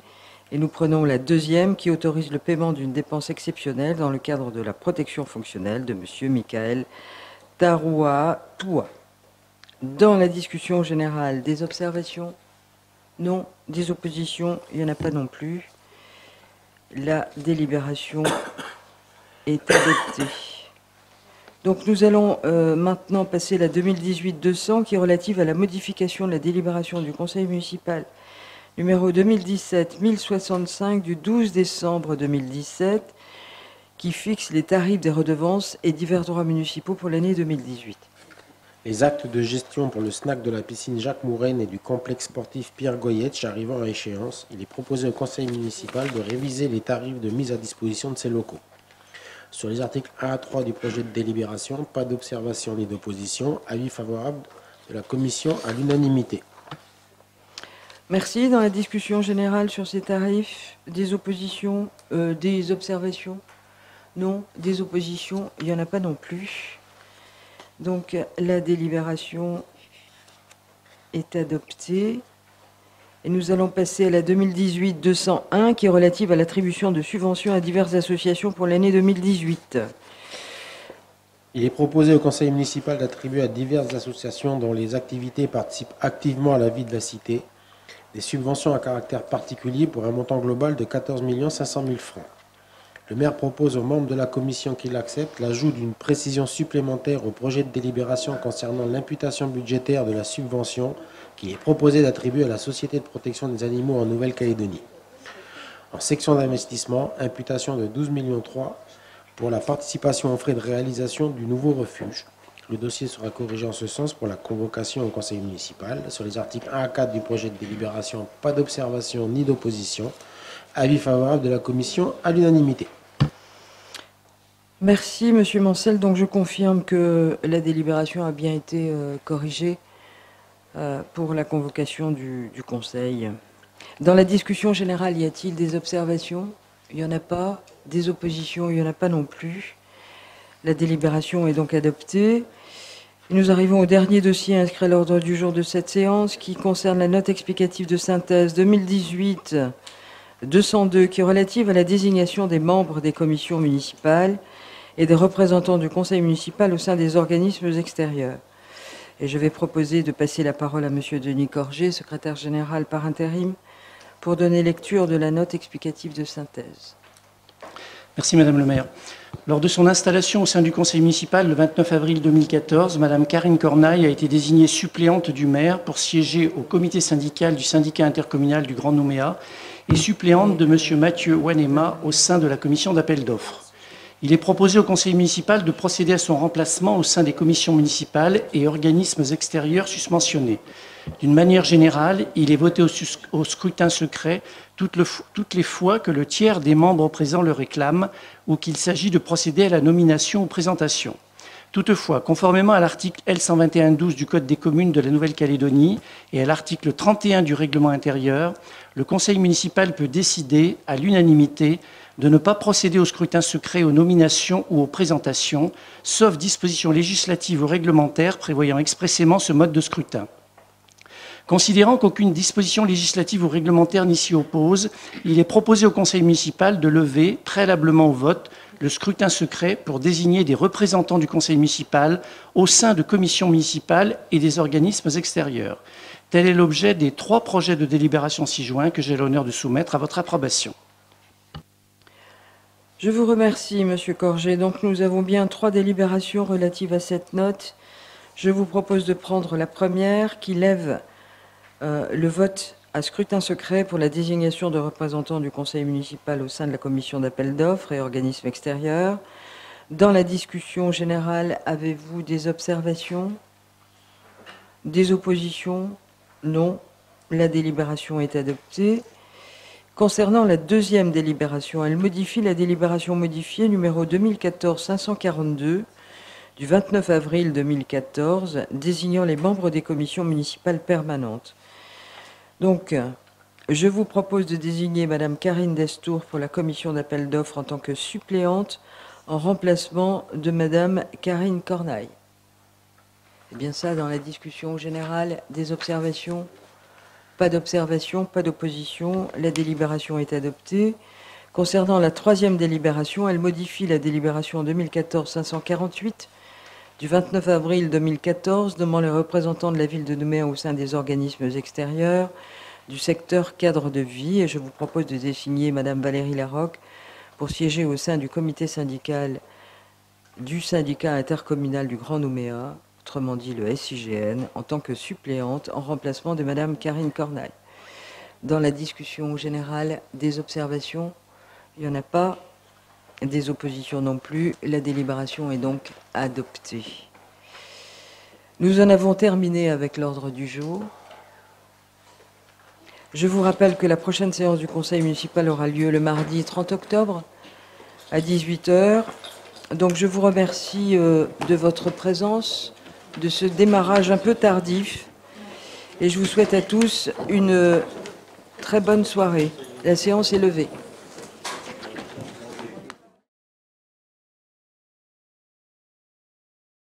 Et nous prenons la deuxième qui autorise le paiement d'une dépense exceptionnelle dans le cadre de la protection fonctionnelle de M. Michael Taroua Toua. Dans la discussion générale, des observations Non. Des oppositions Il n'y en a pas non plus. La délibération est adoptée. Donc nous allons euh, maintenant passer la 2018-200 qui est relative à la modification de la délibération du Conseil municipal numéro 2017-1065 du 12 décembre 2017 qui fixe les tarifs des redevances et divers droits municipaux pour l'année 2018. Les actes de gestion pour le snack de la piscine Jacques Mouraine et du complexe sportif Pierre Goyetch arrivant à échéance, il est proposé au conseil municipal de réviser les tarifs de mise à disposition de ces locaux. Sur les articles 1 à 3 du projet de délibération, pas d'observation ni d'opposition, avis favorable de la commission à l'unanimité. Merci. Dans la discussion générale sur ces tarifs, des oppositions, euh, des observations? Non. Des oppositions Il n'y en a pas non plus. Donc la délibération est adoptée. Et nous allons passer à la 2018-201 qui est relative à l'attribution de subventions à diverses associations pour l'année 2018. Il est proposé au conseil municipal d'attribuer à diverses associations dont les activités participent activement à la vie de la cité des subventions à caractère particulier pour un montant global de 14 500 000 francs. Le maire propose aux membres de la commission qui l'acceptent l'ajout d'une précision supplémentaire au projet de délibération concernant l'imputation budgétaire de la subvention qu'il est proposé d'attribuer à la Société de protection des animaux en Nouvelle-Calédonie. En section d'investissement, imputation de 12 millions 3 pour la participation aux frais de réalisation du nouveau refuge. Le dossier sera corrigé en ce sens pour la convocation au conseil municipal. Sur les articles 1 à 4 du projet de délibération, pas d'observation ni d'opposition. Avis favorable de la commission à l'unanimité. Merci, Monsieur Mancel. Donc, je confirme que la délibération a bien été euh, corrigée euh, pour la convocation du, Conseil. Dans la discussion générale, y a-t-il des observations? Il n'y en a pas. Des oppositions Il n'y en a pas non plus. La délibération est donc adoptée. nous arrivons au dernier dossier inscrit à l'ordre du jour de cette séance qui concerne la note explicative de synthèse 2018 202 qui est relative à la désignation des membres des commissions municipales et des représentants du conseil municipal au sein des organismes extérieurs. Et je vais proposer de passer la parole à M. Denis Corget, secrétaire général par intérim, pour donner lecture de la note explicative de synthèse. Merci Madame le maire. Lors de son installation au sein du conseil municipal le 29 avril 2014, Madame Karine Cornaille a été désignée suppléante du maire pour siéger au comité syndical du syndicat intercommunal du Grand Nouméa et suppléante de M. Mathieu Wanema au sein de la commission d'appel d'offres. Il est proposé au conseil municipal de procéder à son remplacement au sein des commissions municipales et organismes extérieurs susmentionnés. D'une manière générale, il est voté au, scrutin secret toutes, les fois que le tiers des membres présents le réclame ou qu'il s'agit de procéder à la nomination ou présentation. Toutefois, conformément à l'article L121-12 du Code des communes de la Nouvelle-Calédonie et à l'article 31 du règlement intérieur, le conseil municipal peut décider, à l'unanimité, de ne pas procéder au scrutin secret, aux nominations ou aux présentations, sauf dispositions législatives ou réglementaires prévoyant expressément ce mode de scrutin. Considérant qu'aucune disposition législative ou réglementaire n'y s'y oppose, il est proposé au conseil municipal de lever, préalablement au vote, le scrutin secret pour désigner des représentants du conseil municipal au sein de commissions municipales et des organismes extérieurs. Tel est l'objet des trois projets de délibération ci-joints que j'ai l'honneur de soumettre à votre approbation. Je vous remercie, Monsieur Corget. Donc, nous avons bien trois délibérations relatives à cette note. Je vous propose de prendre la première qui lève euh, le vote à scrutin secret pour la désignation de représentants du conseil municipal au sein de la commission d'appel d'offres et organismes extérieurs. Dans la discussion générale, avez-vous des observations? Des oppositions? Non. La délibération est adoptée. Concernant la deuxième délibération, elle modifie la délibération modifiée numéro 2014-542 du 29 avril 2014 désignant les membres des commissions municipales permanentes. Donc, je vous propose de désigner Madame Karine Destour pour la commission d'appel d'offres en tant que suppléante en remplacement de Madame Karine Cornaille. C'est bien ça dans la discussion générale des observations? Pas d'observation, pas d'opposition. La délibération est adoptée. Concernant la troisième délibération, elle modifie la délibération 2014-548 du 29 avril 2014 nommant les représentants de la ville de Nouméa au sein des organismes extérieurs du secteur cadre de vie et je vous propose de désigner Madame Valérie Larocque pour siéger au sein du comité syndical du syndicat intercommunal du Grand Nouméa, autrement dit le SIGN, en tant que suppléante en remplacement de Madame Karine Cornaille. Dans la discussion générale des observations, il n'y en a pas des oppositions non plus. La délibération est donc adoptée. Nous en avons terminé avec l'ordre du jour. Je vous rappelle que la prochaine séance du Conseil municipal aura lieu le mardi 30 octobre à 18h. Donc je vous remercie euh, de votre présence, de ce démarrage un peu tardif. Et je vous souhaite à tous une très bonne soirée. La séance est levée.